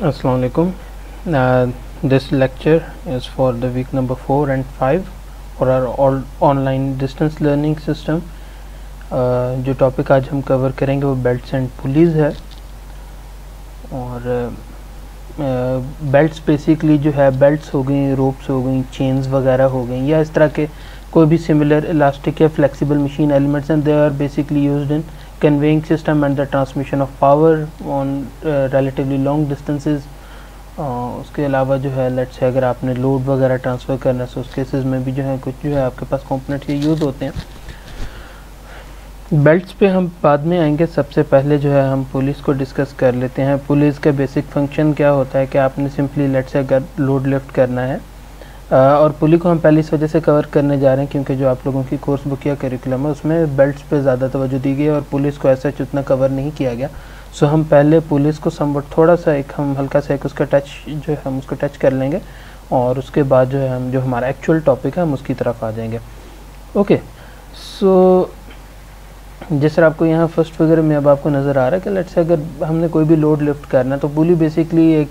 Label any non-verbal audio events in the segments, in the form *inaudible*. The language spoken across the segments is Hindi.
Assalamu alaikum. Uh, this lecture is for the week number 4 and 5 for our all online distance learning system. Uh, जो टॉपिक आज हम कवर करेंगे वो बेल्ट्स एंड पुलीज है और बेल्ट्स uh, बेसिकली जो है बेल्ट्स हो गई रोप्स हो गई चेन्स वगैरह हो गई या इस तरह के कोई भी सिमिलर इलास्टिक या flexible machine elements and they are basically used in conveying system and the transmission of power on uh, relatively long distances. Uh, उसके अलावा जो है लेट्स से अगर आपने लोड वगैरह ट्रांसफ़र करना है तो उस केसेस में भी जो है कुछ जो है आपके पास कंपोनेंट्स ये यूज़ होते हैं। बेल्ट्स पे हम बाद में आएँगे। सबसे पहले जो है हम पुलिस को डिस्कस कर लेते हैं। पुलिस का बेसिक फ़ंक्शन क्या होता है कि आपने सिंपली लेट से अगर लोड लिफ्ट करना है और पुली को हम पहले इस वजह से कवर करने जा रहे हैं क्योंकि जो आप लोगों की कोर्स बुक या करिकुलम है, उसमें बेल्ट्स पे ज़्यादा तवज्जो दी गई और पुलिस को ऐसा उतना कवर नहीं किया गया। सो हम पहले पुलिस को समवट थोड़ा सा एक, हम हल्का सा एक उसका टच जो है, हम उसको टच कर लेंगे और उसके बाद जो है, हम, जो हमारा एक्चुअल टॉपिक है, हम उसकी तरफ़ आ जाएँगे। ओके सो जिस तरह आपको यहाँ फ़र्स्ट फिगर में अब आपको नज़र आ रहा है कि लेट से अगर हमने कोई भी लोड लिफ्ट करना है तो पुली बेसिकली एक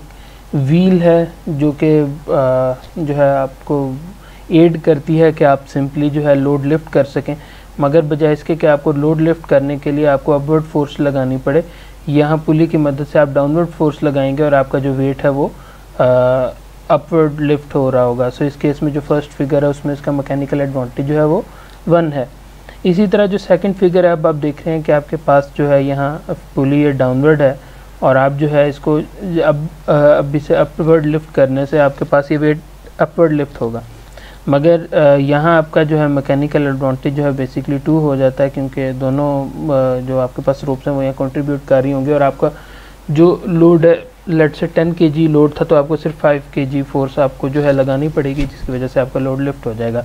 व्हील है जो कि जो है आपको एड करती है कि आप सिंपली जो है लोड लिफ्ट कर सकें। मगर बजाय इसके कि आपको लोड लिफ्ट करने के लिए आपको अपवर्ड फोर्स लगानी पड़े। यहाँ पुली की मदद से आप डाउनवर्ड फोर्स लगाएँगे और आपका जो वेट है वो अपवर्ड लिफ्ट हो रहा होगा। सो so, इस केस में जो फ़र्स्ट फिगर है उसमें इसका मैकेनिकल एडवांटेज जो है वो वन है। इसी तरह जो सेकंड फिगर है अब आप देख रहे हैं कि आपके पास जो है यहाँ पुली ये डाउनवर्ड है। और आप जो है इसको अब अब इसे अपवर्ड लिफ्ट करने से आपके पास ये वेट अपवर्ड लिफ्ट होगा। मगर यहाँ आपका जो है मैकेनिकल एडवांटेज जो है बेसिकली टू हो जाता है क्योंकि दोनों जो आपके पास रोप्स हैं वो यहाँ कंट्रीब्यूट कर रही होंगी और आपका जो लोड है लेट से टेन के जी लोड था तो आपको सिर्फ़ फाइव के जी फोर्स आपको जो है लगानी पड़ेगी, जिसकी वजह से आपका लोड लिफ्ट हो जाएगा।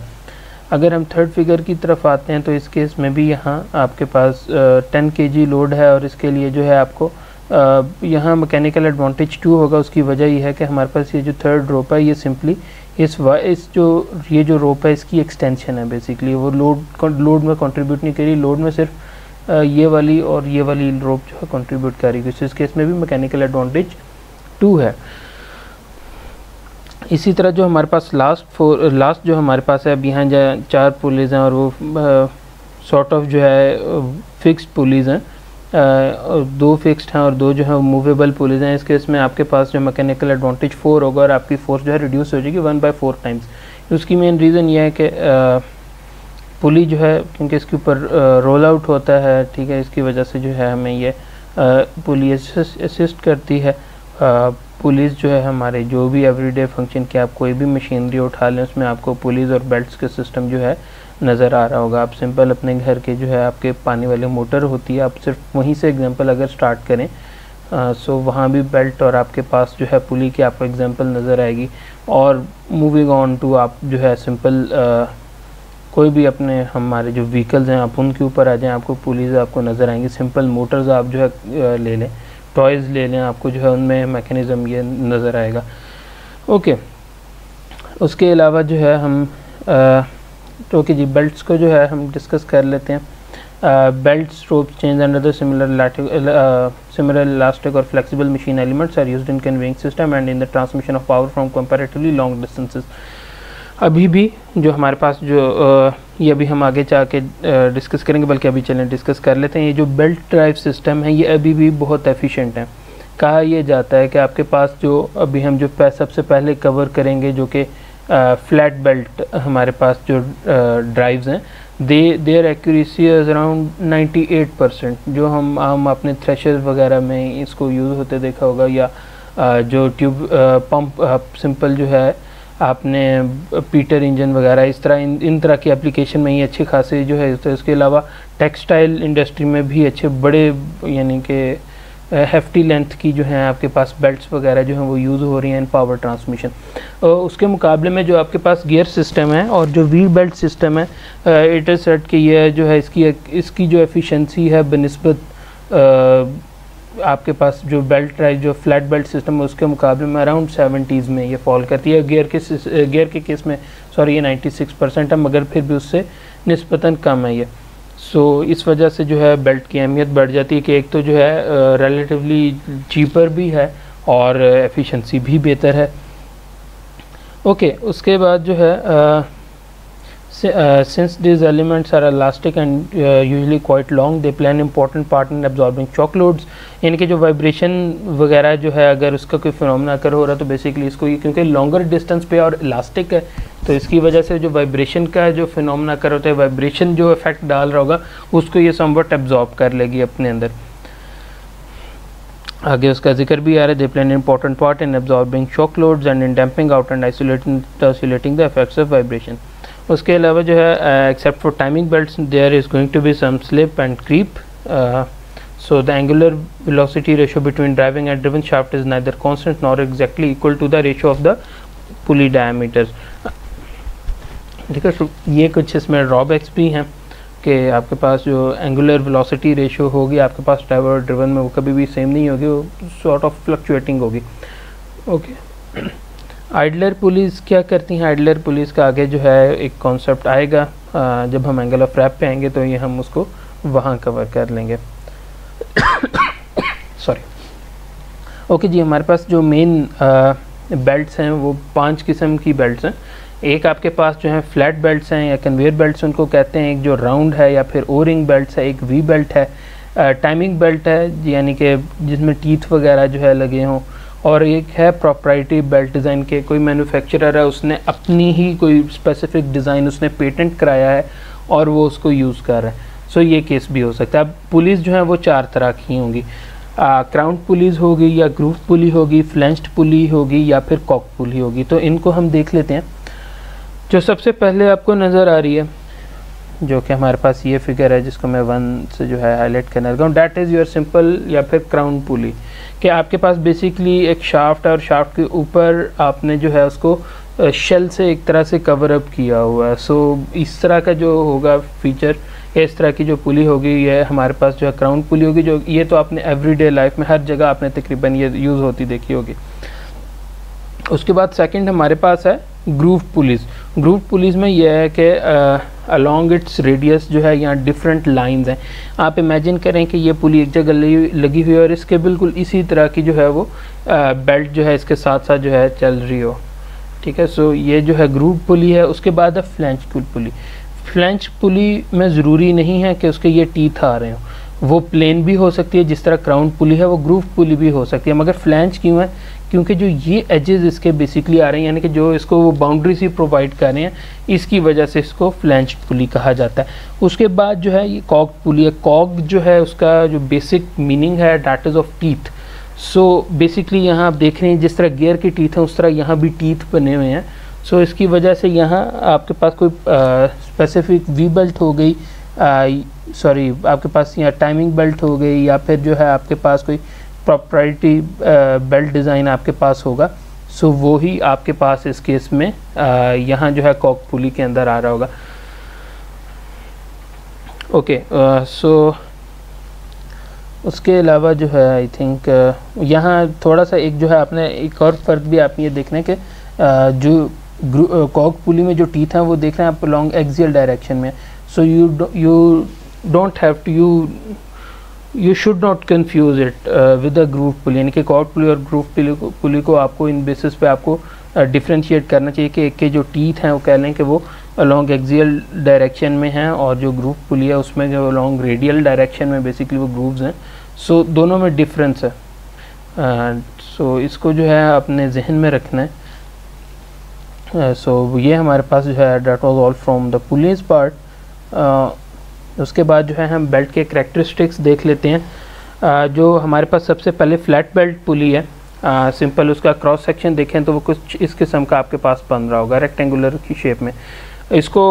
अगर हम थर्ड फिगर की तरफ़ आते हैं तो इस केस में भी यहाँ आपके पास टेन के जी लोड है और इसके लिए जो है आपको यहाँ मैकेनिकल एडवांटेज टू होगा, उसकी वजह यह है कि हमारे पास ये जो थर्ड रोप है, ये सिंपली इस इस जो, ये जो रोप है, इसकी एक्सटेंशन है बेसिकली वो लोड लोड में कंट्रीब्यूट नहीं करी लोड में सिर्फ़ ये वाली और ये वाली रोप जो है कंट्रीब्यूट करेगी इस केस में भी मैकेनिकल एडवांटेज टू है। इसी तरह जो हमारे पास लास्ट फोर लास्ट जो हमारे पास है, अब यहाँ चार पुलिस हैं और वो सॉर्ट ऑफ़ जो है फिक्स्ड पुलिस हैं। दो फिक्स्ड हैं और दो जो है मूवेबल पुलिस हैं। इस केस में आपके पास जो मैकेनिकल एडवांटेज फोर होगा और आपकी फोर्स जो है रिड्यूस हो जाएगी वन बाई फोर टाइम्स उसकी मेन रीज़न ये है कि पुली जो है, क्योंकि इसके ऊपर रोल आउट होता है, ठीक है, इसकी वजह से जो है हमें ये पुली असिस्ट करती है। पुलिस जो है हमारे जो भी एवरीडे फ़ंक्शन के आप कोई भी मशीनरी उठा लें उसमें आपको पुलिस और बेल्ट्स के सिस्टम जो है नज़र आ रहा होगा। आप सिंपल अपने घर के जो है आपके पानी वाले मोटर होती है आप सिर्फ़ वहीं से एग्जांपल अगर स्टार्ट करें आ, सो वहाँ भी बेल्ट और आपके पास जो है पुली की आपको एग्जांपल नज़र आएगी। और मूविंग ऑन टू आप जो है सिंपल कोई भी अपने हमारे जो व्हीकल्स हैं आप उनके ऊपर आ जाएँ आपको पुलिस आपको नज़र आएँगी। सिंपल मोटर्स आप जो है ले लें। टॉयज़ ले लें आपको जो है उनमें मैकेनिज़्म ये नज़र आएगा। ओके उसके अलावा जो है हम आ, तो जी बेल्ट्स को जो है हम डिस्कस कर लेते हैं। Belts rope chains under the similar similar elastic और flexible machine elements are used in conveying system and in the transmission of power from comparatively long distances. अभी भी जो हमारे पास जो ये अभी हम आगे जा के डिस्कस करेंगे, बल्कि अभी चलें डिस्कस कर लेते हैं। ये जो बेल्ट ड्राइव सिस्टम है, ये अभी भी बहुत एफिशिएंट है। कहा यह जाता है कि आपके पास जो अभी हम जो सबसे पहले कवर करेंगे, जो कि फ्लैट बेल्ट हमारे पास जो ड्राइव्स हैं they their accuracy is around 98 percent जो हम हम अपने थ्रेशर वगैरह में इसको यूज़ होते देखा होगा, या जो ट्यूब पंप सिंपल जो है आपने पीटर इंजन वगैरह, इस तरह इन इन तरह की एप्लीकेशन में ही अच्छे खासी जो है तो इसके अलावा टेक्सटाइल इंडस्ट्री में भी अच्छे बड़े, यानी कि हेफ्टी लेंथ की जो है आपके पास बेल्ट्स वगैरह जो हैं, वो यूज़ हो रही हैं इन पावर ट्रांसमिशन उसके मुकाबले में जो आपके पास गियर सिस्टम है और जो व्हील बेल्ट सिस्टम है एटर सेट कि ये जो है, इसकी इसकी जो एफिशिएंसी है, बनस्बत आपके पास जो बेल्ट ड्राइव जो फ्लैट बेल्ट सिस्टम है उसके मुकाबले में अराउंड सेवेंटीज़ में ये फॉल करती है। गियर के गियर के केस में सॉरी ये नाइन्टी सिक्स परसेंट है मगर फिर भी उससे नस्बता कम है ये। सो so, इस वजह से जो है बेल्ट की अहमियत बढ़ जाती है कि एक तो जो है रिलेटिवली चीपर भी है और एफिशिएंसी भी बेहतर है। ओके okay, उसके बाद जो है आ, Uh, since these elements are elastic and uh, usually quite long they play an important part in absorbing shock loads यानी कि जो वाइब्रेशन वगैरह जो है अगर उसका कोई फिनोमेना अगर हो रहा है तो बेसिकली इसको क्योंकि लॉन्गर डिस्टेंस पे और इलास्टिक है तो इसकी वजह से जो वाइब्रेशन का जो फिनोमेना कर होता है वाइब्रेशन जो इफ़ेक्ट डाल रहा होगा उसको ये समवट एब्जॉर्ब कर लेगी अपने अंदर। आगे उसका ज़िक्र भी आ रहा है they play an important part in absorbing shock loads and in damping out and isolating isolating the effects of vibration उसके अलावा जो है except for timing belts there is going to be some slip and creep so the angular velocity ratio between driving and driven shaft is neither constant nor exactly equal to the ratio of the pulley diameters ठीक है तो ये कुछ इसमें ड्रॉबैक्स भी हैं, कि आपके पास जो एंगुलर वेलोसिटी रेशियो होगी, आपके पास ड्राइवर और ड्रिवन में वो कभी भी सेम नहीं होगी, वो सॉर्ट ऑफ़ फ्लक्चुएटिंग होगी ओके okay. आइडलर पुलिस क्या करती हैं? आइडलर पुलिस का आगे जो है एक कॉन्सेप्ट आएगा। आ, जब हम एंगल ऑफ़ रैप पे आएँगे तो ये हम उसको वहाँ कवर कर लेंगे। सॉरी ओके जी हमारे पास जो मेन बेल्ट्स हैं वो पाँच किस्म की बेल्ट्स हैं। एक आपके पास जो है फ्लैट बेल्ट्स हैं या कन्वेयर बेल्ट्स उनको कहते हैं। एक जो राउंड है या फिर ओ रिंग बेल्ट्स है एक वी बेल्ट है। टाइमिंग बेल्ट है यानी कि जिसमें टीथ वगैरह जो है लगे हों। और एक है प्रॉपराइटी बेल्ट डिज़ाइन के। कोई मैन्युफैक्चरर है, उसने अपनी ही कोई स्पेसिफिक डिज़ाइन उसने पेटेंट कराया है और वो उसको यूज़ कर रहा है। सो ये केस भी हो सकता है। अब पुलिस जो है, वो चार तरह की होंगी। क्राउन पुलिस होगी या ग्रूव पुली होगी फ्लेंस्ड पुली होगी या फिर कॉक पुली होगी। तो इनको हम देख लेते हैं। जो सबसे पहले आपको नज़र आ रही है, जो कि हमारे पास ये फिगर है, जिसको मैं वन से जो है हाईलाइट करना लगा हूँ डैट इज़ योर सिंपल या फिर क्राउन पुली कि आपके पास बेसिकली एक शाफ्ट है और शाफ्ट के ऊपर आपने जो है उसको शेल से एक तरह से कवर अप किया हुआ है। सो इस तरह का जो होगा फीचर इस तरह की जो पुली होगी, ये हमारे पास जो है क्राउन पुली होगी, जो ये तो आपने एवरीडे लाइफ में हर जगह आपने तकरीबन ये यूज़ होती देखी होगी। उसके बाद सेकंड हमारे पास है ग्रूव पुलिस। ग्रूव पुलिस में यह है कि अलॉन्ग इट्स रेडियस जो है यहाँ डिफरेंट लाइंस हैं। आप इमेजिन करें कि ये पुली एक जगह लगी हुई है और इसके बिल्कुल इसी तरह की जो है वो बेल्ट जो है इसके साथ साथ जो है चल रही हो। ठीक है? सो ये जो है ग्रूव पुली है, उसके बाद है फ्लैंच पुली फ्लैंच पुली में ज़रूरी नहीं है कि उसके ये टीथ आ रहे हों। वो प्लेन भी हो सकती है, जिस तरह क्राउन पुली है, वो ग्रूव पुली भी हो सकती है। मगर फ्लैंच क्यों है? क्योंकि जो ये एजेस इसके बेसिकली आ रहे हैं यानी कि जो इसको वो बाउंड्री ही प्रोवाइड कर रहे हैं इसकी वजह से इसको फ्लैंच पुली कहा जाता है। उसके बाद जो है ये कॉक पुली है। कॉक जो है उसका जो बेसिक मीनिंग है that of teeth so basically यहाँ आप देख रहे हैं जिस तरह गेयर के टीथ हैं उस तरह यहाँ भी टीथ बने हुए हैं। सो so, इसकी वजह से यहाँ आपके पास कोई स्पेसिफिक वी बेल्ट हो गई सॉरी आपके पास यहाँ टाइमिंग बेल्ट हो गई या फिर जो है आपके पास कोई प्रॉपरिटी बेल्ट डिज़ाइन आपके पास होगा। सो वो ही आपके पास इस केस में uh, यहाँ जो है कॉक पुली के अंदर आ रहा होगा। ओके okay, सो uh, उसके अलावा जो है आई थिंक uh, यहाँ थोड़ा सा एक जो है आपने एक और फ़र्क भी आप ये देख रहे हैं कि uh, जो कॉक पुली में जो टीथ हैं वो देख रहे हैं आप लॉन्ग एक्सियल डायरेक्शन में। So you you don't have to you you should not confuse it with a groove pulley यानी कि कॉर्ड पुली और ग्रूव पुली को पुली को आपको इन बेसिस पे आपको डिफ्रेंशिएट uh, करना चाहिए कि एक के जो टीथ हैं वो कह लें कि वो अलॉन्ग एक्सियल डायरेक्शन में हैं और जो ग्रूव पुली है उसमें जो अलॉन्ग रेडियल डायरेक्शन में बेसिकली वो ग्रूव्स हैं. सो so, दोनों में डिफरेंस है. सो uh, so, इसको जो है अपने जहन में रखना है. सो uh, so, ये हमारे पास जो है that was all from the pulleys part उसके बाद जो है हम बेल्ट के करेक्टरिस्टिक्स देख लेते हैं। जो हमारे पास सबसे पहले फ्लैट बेल्ट पुली है। आ, सिंपल उसका क्रॉस सेक्शन देखें तो वो कुछ इस किस्म का आपके पास बन रहा होगा रेक्टेंगुलर की शेप में। इसको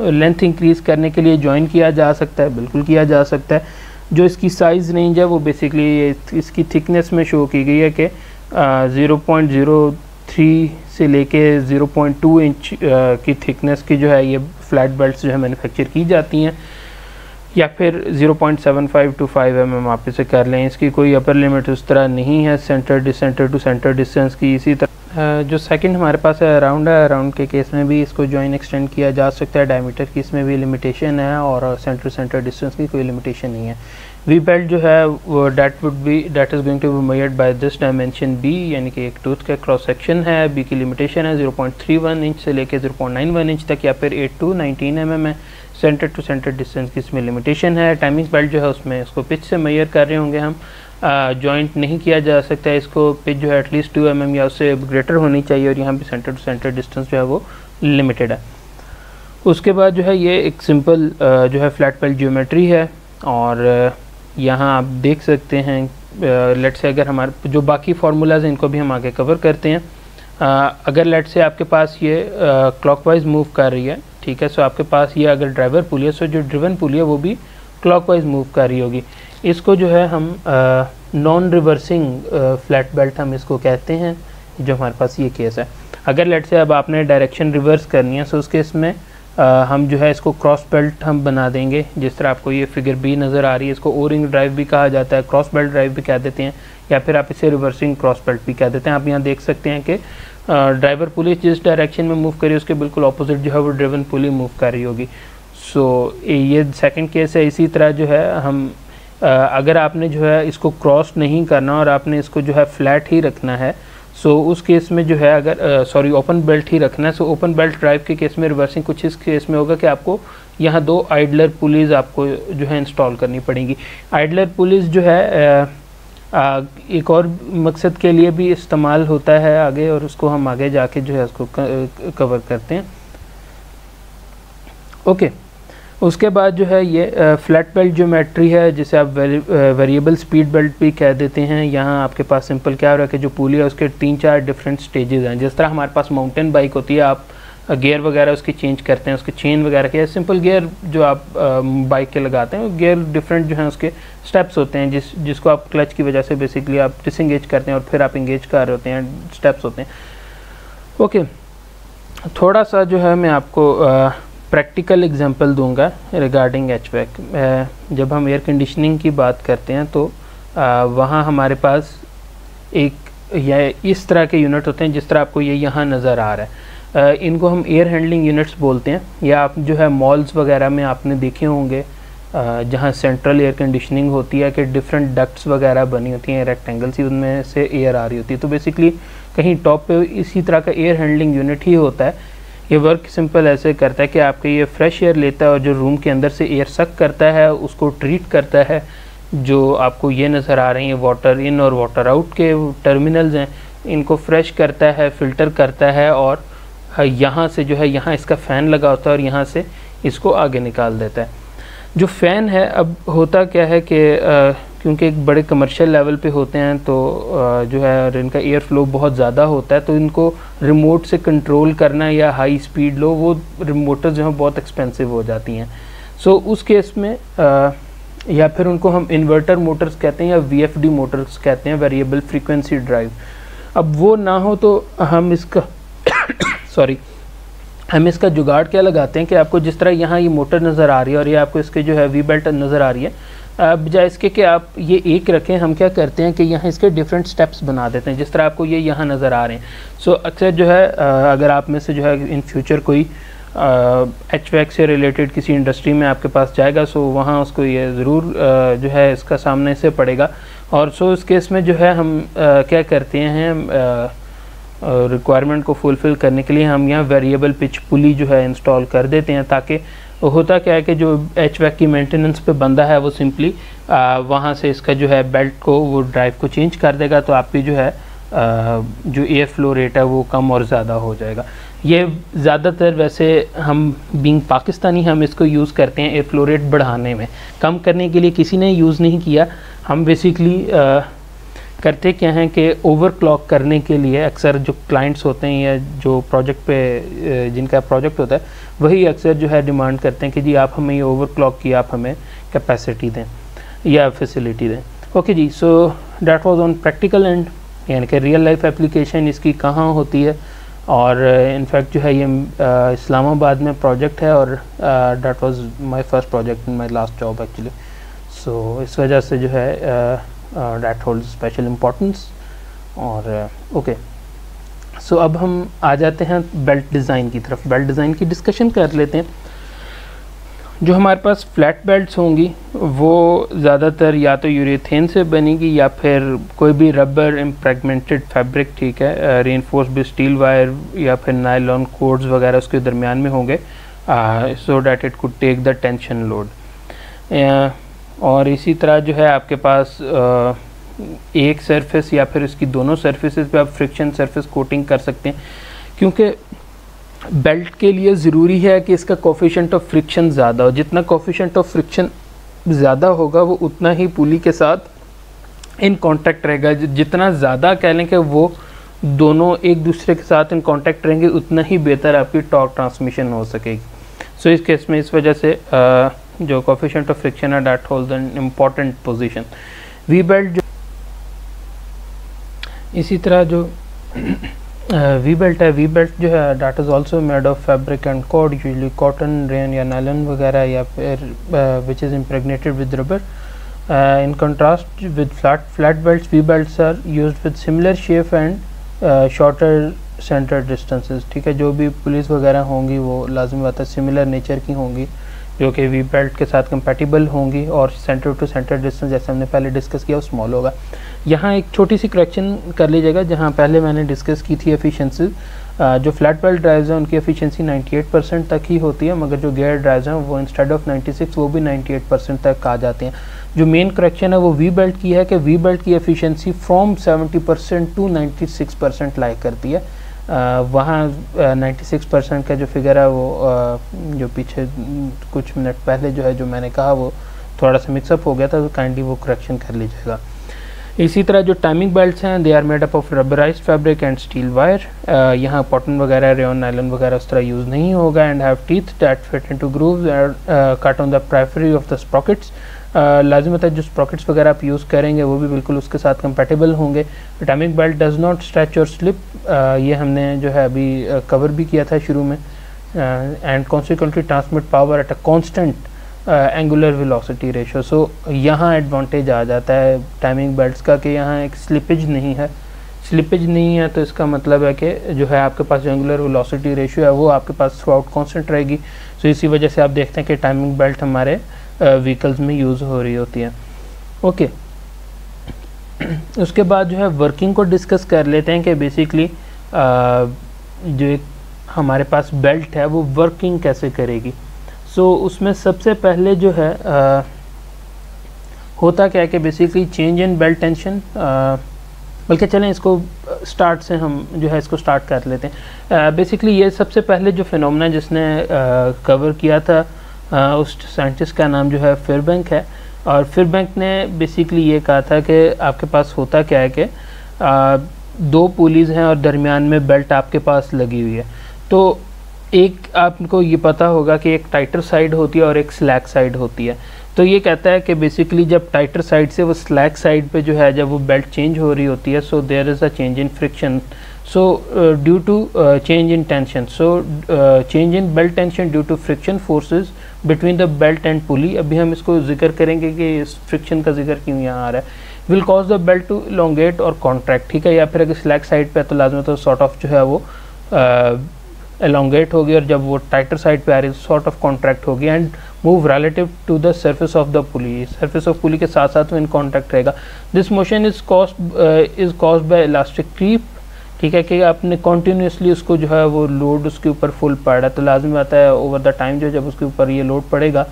लेंथ इंक्रीज़ करने के लिए ज्वाइन किया जा सकता है बिल्कुल किया जा सकता है। जो इसकी साइज़ रेंज है वो बेसिकली इसकी थिकनेस में शो की गई है कि ज़ीरो पॉइंट ज़ीरो थ्री से लेके ज़ीरो पॉइंट टू इंच की थिकनेस की जो है ये फ्लैट बेल्ट जो है मैन्युफैक्चर की जाती हैं। या फिर 0.75 टू 5 एम एम आप इसे कर लें। इसकी कोई अपर लिमिट उस तरह नहीं है सेंटर डिसेंटर टू सेंटर डिस्टेंस की इसी तरह। जो सेकंड हमारे पास है अराउंड है अराउंड के केस में भी इसको जॉइन एक्सटेंड किया जा सकता है। डायमीटर की इसमें भी लिमिटेशन है और सेंटर सेंटर डिस्टेंस की कोई लिमिटेशन नहीं है। वी बेल्ट जो है, वो that would be that is going to be measured by this dimension B यानी कि एक टूथ का क्रॉस सेक्शन है। बी की लिमिटेशन है 0.31 इंच से लेकर 0.91 इंच तक या फिर 8 टू 19 एम एम है। सेंटर टू सेंटर डिस्टेंस की इसमें लिमिटेशन है। टाइमिंग बेल्ट जो है उसमें इसको पिच से मैयर कर रहे होंगे हम। जॉइंट नहीं किया जा सकता है। इसको पिच जो है एटलीस्ट टू एम या उससे ग्रेटर होनी चाहिए और यहाँ पे सेंटर टू सेंटर डिस्टेंस जो है वो लिमिटेड है। उसके बाद जो है ये एक सिंपल जो है फ्लैट पेल जियोमेट्री है और यहाँ आप देख सकते हैं लेट से अगर हमारे जो बाकी फार्मूलाज हैं इनको भी हम आगे कवर करते हैं। आ, अगर लेट से आपके पास ये क्लॉकवाइज मूव कर रही है ठीक है? सो आपके पास ये अगर ड्राइवर पुली है सो जो ड्रिवन पुली है वो भी क्लॉकवाइज मूव कर रही होगी। इसको जो है हम नॉन रिवर्सिंग फ्लैट बेल्ट हम इसको कहते हैं जो हमारे पास ये केस है। अगर लेट से अब आपने डायरेक्शन रिवर्स करनी है सो उस केस में आ, हम जो है इसको क्रॉस बेल्ट हम बना देंगे। जिस तरह आपको ये फिगर बी नज़र आ रही है इसको ओरिंग ड्राइव भी कहा जाता है क्रॉस बेल्ट ड्राइव भी कह देते हैं या फिर आप इसे रिवर्सिंग क्रॉस बेल्ट भी कह देते हैं। आप यहाँ देख सकते हैं कि ड्राइवर पुलिस जिस डायरेक्शन में मूव करी उसके बिल्कुल अपोजिट जो है वो ड्रिवन पुली मूव कर रही होगी। सो so, ये सेकंड केस है इसी तरह जो है हम अगर आपने जो है इसको क्रॉस नहीं करना और आपने इसको जो है फ्लैट ही रखना है सो so, उस केस में जो है अगर सॉरी ओपन बेल्ट ही रखना है सो ओपन बेल्ट ड्राइव के केस में रिवर्सिंग कुछ इस केस में होगा कि आपको यहाँ दो आइडलर पुलिस आपको जो है इंस्टॉल करनी पड़ेगी। आइडलर पुलिस जो है आ, एक और मकसद के लिए भी इस्तेमाल होता है आगे और उसको हम आगे जाके जो है उसको कवर करते हैं। ओके उसके बाद जो है ये फ्लैट बेल्ट ज्योमेट्री है, जिसे आप वेरिएबल स्पीड बेल्ट भी कह देते हैं। यहाँ आपके पास सिंपल क्या हो रहा है कि जो पुली है, उसके तीन चार डिफरेंट स्टेजेस हैं। जिस तरह हमारे पास माउंटेन बाइक होती है, आप गियर वगैरह उसकी चेंज करते हैं, उसके चेन वगैरह के सिंपल गियर जो आप बाइक के लगाते हैं गियर डिफरेंट जो हैं उसके स्टेप्स होते हैं, जिस, जिसको आप क्लच की वजह से बेसिकली आप डिसंगेज करते हैं और फिर आप इंगेज कर रहे होते हैं स्टेप्स होते हैं। ओके थोड़ा सा जो है मैं आपको प्रैक्टिकल एग्जांपल दूँगा रिगार्डिंग एच जब हम एयर कंडीशनिंग की बात करते हैं तो वहाँ हमारे पास एक, या इस तरह के यूनिट होते हैं, जिस तरह आपको ये यहाँ नज़र आ रहा है। इनको हम एयर हैंडलिंग यूनिट्स बोलते हैं। या आप जो है मॉल्स वगैरह में आपने देखे होंगे जहाँ सेंट्रल एयर कंडीशनिंग होती है, कि डिफरेंट डक्ट्स वगैरह बनी होती हैं रेक्टेंगल सी उनमें से एयर आ रही होती है। तो बेसिकली कहीं टॉप पे इसी तरह का एयर हैंडलिंग यूनिट ही होता है। ये वर्क सिंपल ऐसे करता है कि आपके ये फ्रेश एयर लेता है और जो रूम के अंदर से एयर सक करता है, उसको ट्रीट करता है। जो आपको ये नज़र आ रही है वाटर इन और वाटर आउट के टर्मिनल्स हैं, इनको फ्रेश करता है फ़िल्टर करता है और यहाँ से जो है यहाँ इसका फ़ैन लगा होता है और यहाँ से इसको आगे निकाल देता है। जो फ़ैन है अब होता क्या है कि क्योंकि एक बड़े कमर्शियल लेवल पे होते हैं तो आ, जो है और इनका एयर फ्लो बहुत ज़्यादा होता है तो इनको रिमोट से कंट्रोल करना या हाई स्पीड लो वो रिमोटर जो है बहुत एक्सपेंसिव हो जाती हैं। सो so, उस केस में आ, या फिर उनको हम इन्वर्टर मोटर्स कहते हैं या वीएफडी मोटर्स कहते हैं वेरिएबल फ्रीक्वेंसी ड्राइव अब वो ना हो तो हम इसका सॉरी हम इसका जुगाड़ क्या लगाते हैं कि आपको जिस तरह यहाँ ये मोटर नज़र आ रही है और ये आपको इसके जो है वी बेल्ट नज़र आ रही है बजाय इसके कि आप ये एक रखें हम क्या करते हैं कि यहाँ इसके डिफरेंट स्टेप्स बना देते हैं जिस तरह आपको ये यहाँ नज़र आ रहे हैं। सो so, अक्सर जो है अगर आप में से जो है इन फ्यूचर कोई एच वैक से रिलेटेड किसी इंडस्ट्री में आपके पास जाएगा सो वहाँ उसको ये ज़रूर जो है इसका सामने से पड़ेगा। और सो इस केस में जो है हम क्या करते हैं रिक्वायरमेंट को फुलफ़िल करने के लिए हम यहाँ वेरिएबल पिच पुली जो है इंस्टॉल कर देते हैं ताकि होता क्या है कि जो एच की मेंटेनेंस पे बंदा है वो सिंपली वहाँ से इसका जो है बेल्ट को वो ड्राइव को चेंज कर देगा तो आपकी जो है आ, जो एयर फ्लो रेट है वो कम और ज़्यादा हो जाएगा। ये ज़्यादातर वैसे हम बिंग पाकिस्तानी हम इसको यूज़ करते हैं एयर फ्लो रेट बढ़ाने में। कम करने के लिए किसी ने यूज़ नहीं किया। हम बेसिकली करते क्या हैं कि ओवर क्लॉक करने के लिए अक्सर जो क्लाइंट्स होते हैं या जो प्रोजेक्ट पे जिनका प्रोजेक्ट होता है वही अक्सर जो है डिमांड करते हैं कि जी आप हमें ये ओवर क्लॉक की आप हमें कैपेसिटी दें या फैसिलिटी दें। Okay ji so that was on practical and यानी कि रियल लाइफ एप्लीकेशन इसकी कहाँ होती है? और इनफैक्ट जो है ये इस्लामाबाद में प्रोजेक्ट है और that was my first project in my last job actually so इस वजह से जो है uh, uh, that holds special importance. Okay uh, so अब हम आ जाते हैं बेल्ट डिज़ाइन की तरफ़. बेल्ट डिज़ाइन की डिस्कशन कर लेते हैं. जो हमारे पास फ्लैट बेल्ट्स होंगी वो ज़्यादातर या तो यूरेथेन से बनेगी या फिर कोई भी रबर इम्प्रेगमेंटेड फैब्रिक ठीक है री भी स्टील वायर या फिर नाइलॉन कोड्स वगैरह उसके दरमियान में होंगे so that it could take the tension load और इसी तरह जो है आपके पास uh, एक सरफेस या फिर इसकी दोनों सरफेसेस पे आप फ्रिक्शन सरफेस कोटिंग कर सकते हैं। क्योंकि बेल्ट के लिए ज़रूरी है कि इसका कोफिशेंट ऑफ़ फ्रिक्शन ज़्यादा हो। जितना कोफिशेंट ऑफ़ फ्रिक्शन ज़्यादा होगा वो उतना ही पुली के साथ इन कांटेक्ट रहेगा। जितना ज़्यादा कह लें कि वो दोनों एक दूसरे के साथ इन कांटेक्ट रहेंगे उतना ही बेहतर आपकी टॉक ट्रांसमिशन हो सकेगी। सो so, इस केस में इस वजह से आ, जो कोफिशेंट ऑफ़ फ्रिक्शन है that hold an important position V belt जो इसी तरह जो *clears throat* वी बेल्ट है वी बेल्ट जो है that is also made of fabric and cord usually cotton rayon या नायलन वगैरह या फिर which is impregnated with rubber in contrast with flat flat belt V belt are use with similar shape and shorter centre distances ठीक है, जो भी पुलिस वगैरह होंगी, वो लाजमी बात है सिमिलर नेचर की होंगी. जो कि वी बेल्ट के साथ कंपेटिबल होंगी और सेंटर टू सेंटर डिस्टेंस जैसे हमने पहले डिस्कस किया, वो स्मॉल होगा। यहाँ एक छोटी सी करेक्शन कर लीजिएगा, जहाँ पहले मैंने डिस्कस की थी एफिशिएंसी जो फ्लैट बेल्ट ड्राइव्स हैं, उनकी एफिशिएंसी 98 परसेंट तक ही होती है, मगर जो गेयर ड्राइव्स हैं, वो इंस्टेड ऑफ़ 96 वो भी 98 परसेंट तक आ जाते हैं। जो मेन करेक्शन है, वो वी बेल्ट की है कि वी बेल्ट की efficiency from 70 percent to 96 percent like करती है। वहाँ नाइन्टी सिक्स परसेंट का जो फिगर है वो आ, जो पीछे कुछ मिनट पहले जो है जो मैंने कहा वो थोड़ा सा मिक्सअप हो गया था तो काइंडली वो करेक्शन कर लीजिएगा। इसी तरह जो टाइमिंग बेल्ट्स हैं they are made up of rubberize fabric and steel wire यहाँ कॉटन वगैरह रेन नाइलन वगैरह उस तरह यूज़ नहीं होगा and have teeth that fit into grooves cut on the periphery of the sprockets लाजिम होता है जो स्प्रॉकेट्स वगैरह आप यूज़ करेंगे वो भी बिल्कुल उसके साथ कंपेटेबल होंगे। Atomic belt does not stretch और स्लिप ये हमने जो है अभी कवर uh, भी किया था शुरू में। And consequently transmit power at a constant angular velocity ratio so यहाँ एडवांटेज आ जाता है टाइमिंग बेल्ट्स का कि यहाँ एक स्लिपेज नहीं है। स्लिपेज नहीं है तो इसका मतलब है कि जो है आपके पास जो एंगुलर वेलोसिटी रेशियो है वो आपके पास थ्रू आउट कॉन्स्टेंट रहेगी। सो so, इसी वजह से आप देखते हैं कि टाइमिंग बेल्ट हमारे व्हीकल्स में यूज़ हो रही होती है। ओके उसके बाद जो है वर्किंग को डिस्कस कर लेते हैं कि बेसिकली जो एक हमारे पास बेल्ट है वो वर्किंग कैसे करेगी? सो so, उसमें सबसे पहले जो है आ, होता क्या है कि basically change in belt tension बल्कि चलें इसको स्टार्ट से हम जो है इसको स्टार्ट कर लेते हैं। बेसिकली ये सबसे पहले जो फिनोमना जिसने कवर किया था आ, उस साइंटिस्ट का नाम जो है फिरबैंक है। और फिरबैंक ने बेसिकली ये कहा था कि आपके पास होता क्या है कि दो पुलिस हैं और दरमियान में बेल्ट आपके पास लगी हुई है। तो एक आपको ये पता होगा कि एक टाइटर साइड होती है और एक स्लैक साइड होती है। तो ये कहता है कि बेसिकली जब टाइटर साइड से वो स्लैक साइड पे जो है जब वो बेल्ट चेंज हो रही होती है so there is a change in friction so due to change in tension so change in belt tension due to friction due to the belt and pulley, अभी हम इसको ज़िक्र करेंगे कि इस फ्रिक्शन का ज़िक्र क्यों यहाँ आ रहा है। Will cause the belt to elongate और कॉन्ट्रैक्ट ठीक है? या फिर अगर स्लैक साइड पे तो लाजमत तो सॉर्ट ऑफ़ जो है वो एलोंगेट होगी और जब वो टाइटर साइड पे आ रही है सॉर्ट ऑफ़ कॉन्ट्रैक्ट होगी and move relative to the surface of the pulley surface of pulley के साथ साथ वो इन कॉन्ट्रैक्ट रहेगा। This motion is cost is cause by elastic creep ठीक है कि आपने कॉन्टीन्यूसली उसको जो है वो लोड उसके ऊपर फुल पड़। तो लाजमी आता है ओवर द टाइम जो है जब उसके ऊपर ये लोड पड़ेगा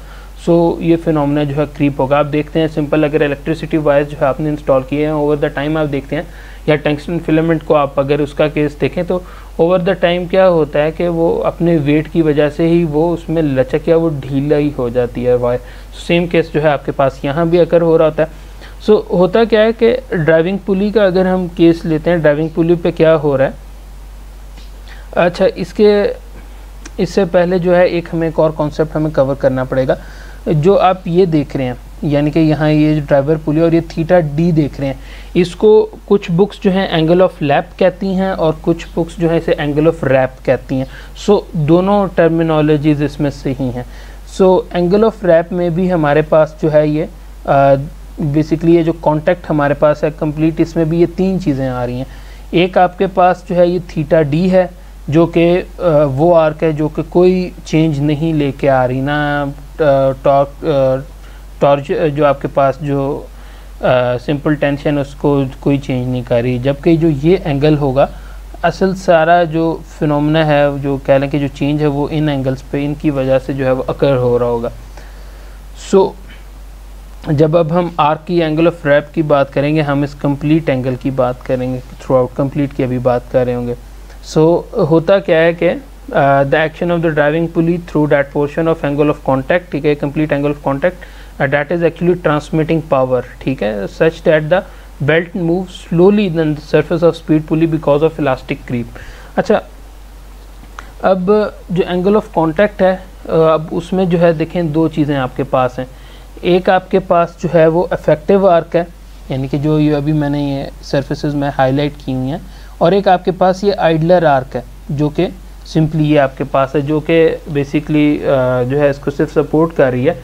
सो ये फिनोमिना जो है क्रीप होगा। आप देखते हैं सिंपल अगर इलेक्ट्रिसिटी वायर्स जो है आपने इंस्टॉल किए हैं ओवर द टाइम आप देखते हैं, या टंगस्टन फिलामेंट को आप अगर उसका केस देखें तो ओवर द टाइम क्या होता है कि वो अपने वेट की वजह से ही वो उसमें लचक या वो ढीला ही हो जाती है वायर सेम केस जो है आपके पास यहाँ भी अगर हो रहा होता है सो so, होता क्या है कि ड्राइविंग पुली का अगर हम केस लेते हैं ड्राइविंग पुली पे क्या हो रहा है? अच्छा इसके इससे पहले जो है एक हमें एक और कॉन्सेप्ट हमें कवर करना पड़ेगा जो आप ये देख रहे हैं यानी कि यहाँ ये ड्राइवर पुली और ये थीटा डी देख रहे हैं इसको कुछ बुक्स जो हैं एंगल ऑफ़ लैप कहती हैं और कुछ बुक्स जो है इसे एंगल ऑफ़ रैप कहती हैं। सो so, दोनों टर्मिनोलॉजीज इसमें सही हैं। सो एंगल ऑफ़ रैप में भी हमारे पास जो है ये बेसिकली ये जो कॉन्टैक्ट हमारे पास है कंप्लीट इसमें भी ये तीन चीज़ें आ रही हैं। एक आपके पास जो है ये थीटा डी है जो कि वो आर्क है जो कि कोई चेंज नहीं लेके आ रही ना टॉर्क टॉर्च जो आपके पास जो सिंपल टेंशन उसको कोई चेंज नहीं कर रही। जबकि जो ये एंगल होगा असल सारा जो फिनोमेना है जो कह लें कि जो चेंज है वो इन एंगल्स पे इनकी वजह से जो है वो अकर हो रहा होगा। सो so, जब अब हम आर्क की एंगल ऑफ़ रैप की बात करेंगे हम इस कंप्लीट एंगल की बात करेंगे थ्रू आउट कंप्लीट की अभी बात कर रहे होंगे। सो so, होता क्या है कि the action of the driving pulley through that portion of angle of contact ठीक है complete angle of contact that is actually transmitting power ठीक है such that the belt move slowly then surface of speed pulley because of elastic creep अच्छा अब जो एंगल ऑफ़ कॉन्टैक्ट है अब उसमें जो है देखें दो चीज़ें आपके पास हैं। एक आपके पास जो है वो अफेक्टिव आर्क है, यानी कि जो ये अभी मैंने ये सर्फेसेस में हाईलाइट की हुई हैं, और एक आपके पास ये आइडलर आर्क है, जो कि सिंपली ये आपके पास है, जो कि बेसिकली जो है इसको सिर्फ़ सपोर्ट कर रही है,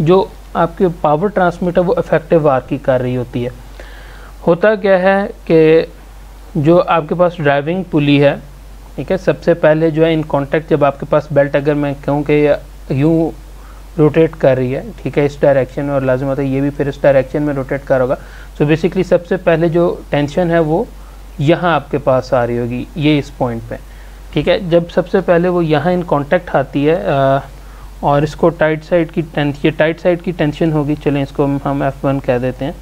जो आपके पावर ट्रांसमीटर वो इफ़ेक्टिव आर्क की कर रही होती है। होता क्या है कि जो आपके पास ड्राइविंग पुली है, ठीक है, सबसे पहले जो है इन कांटेक्ट जब आपके पास बेल्ट अगर मैं कहूँ कि यूँ रोटेट कर रही है ठीक है इस डायरेक्शन में और लाजम होता है ये भी फिर इस डायरेक्शन में रोटेट कर होगा। सो बेसिकली सबसे पहले जो टेंशन है वो यहाँ आपके पास आ रही होगी ये इस पॉइंट पे ठीक है? जब सबसे पहले वो यहाँ इन कांटेक्ट आती है आ, और इसको टाइट साइड की टें ये टाइट साइड की टेंशन होगी चलें इसको हम एफ़ वन कह देते हैं।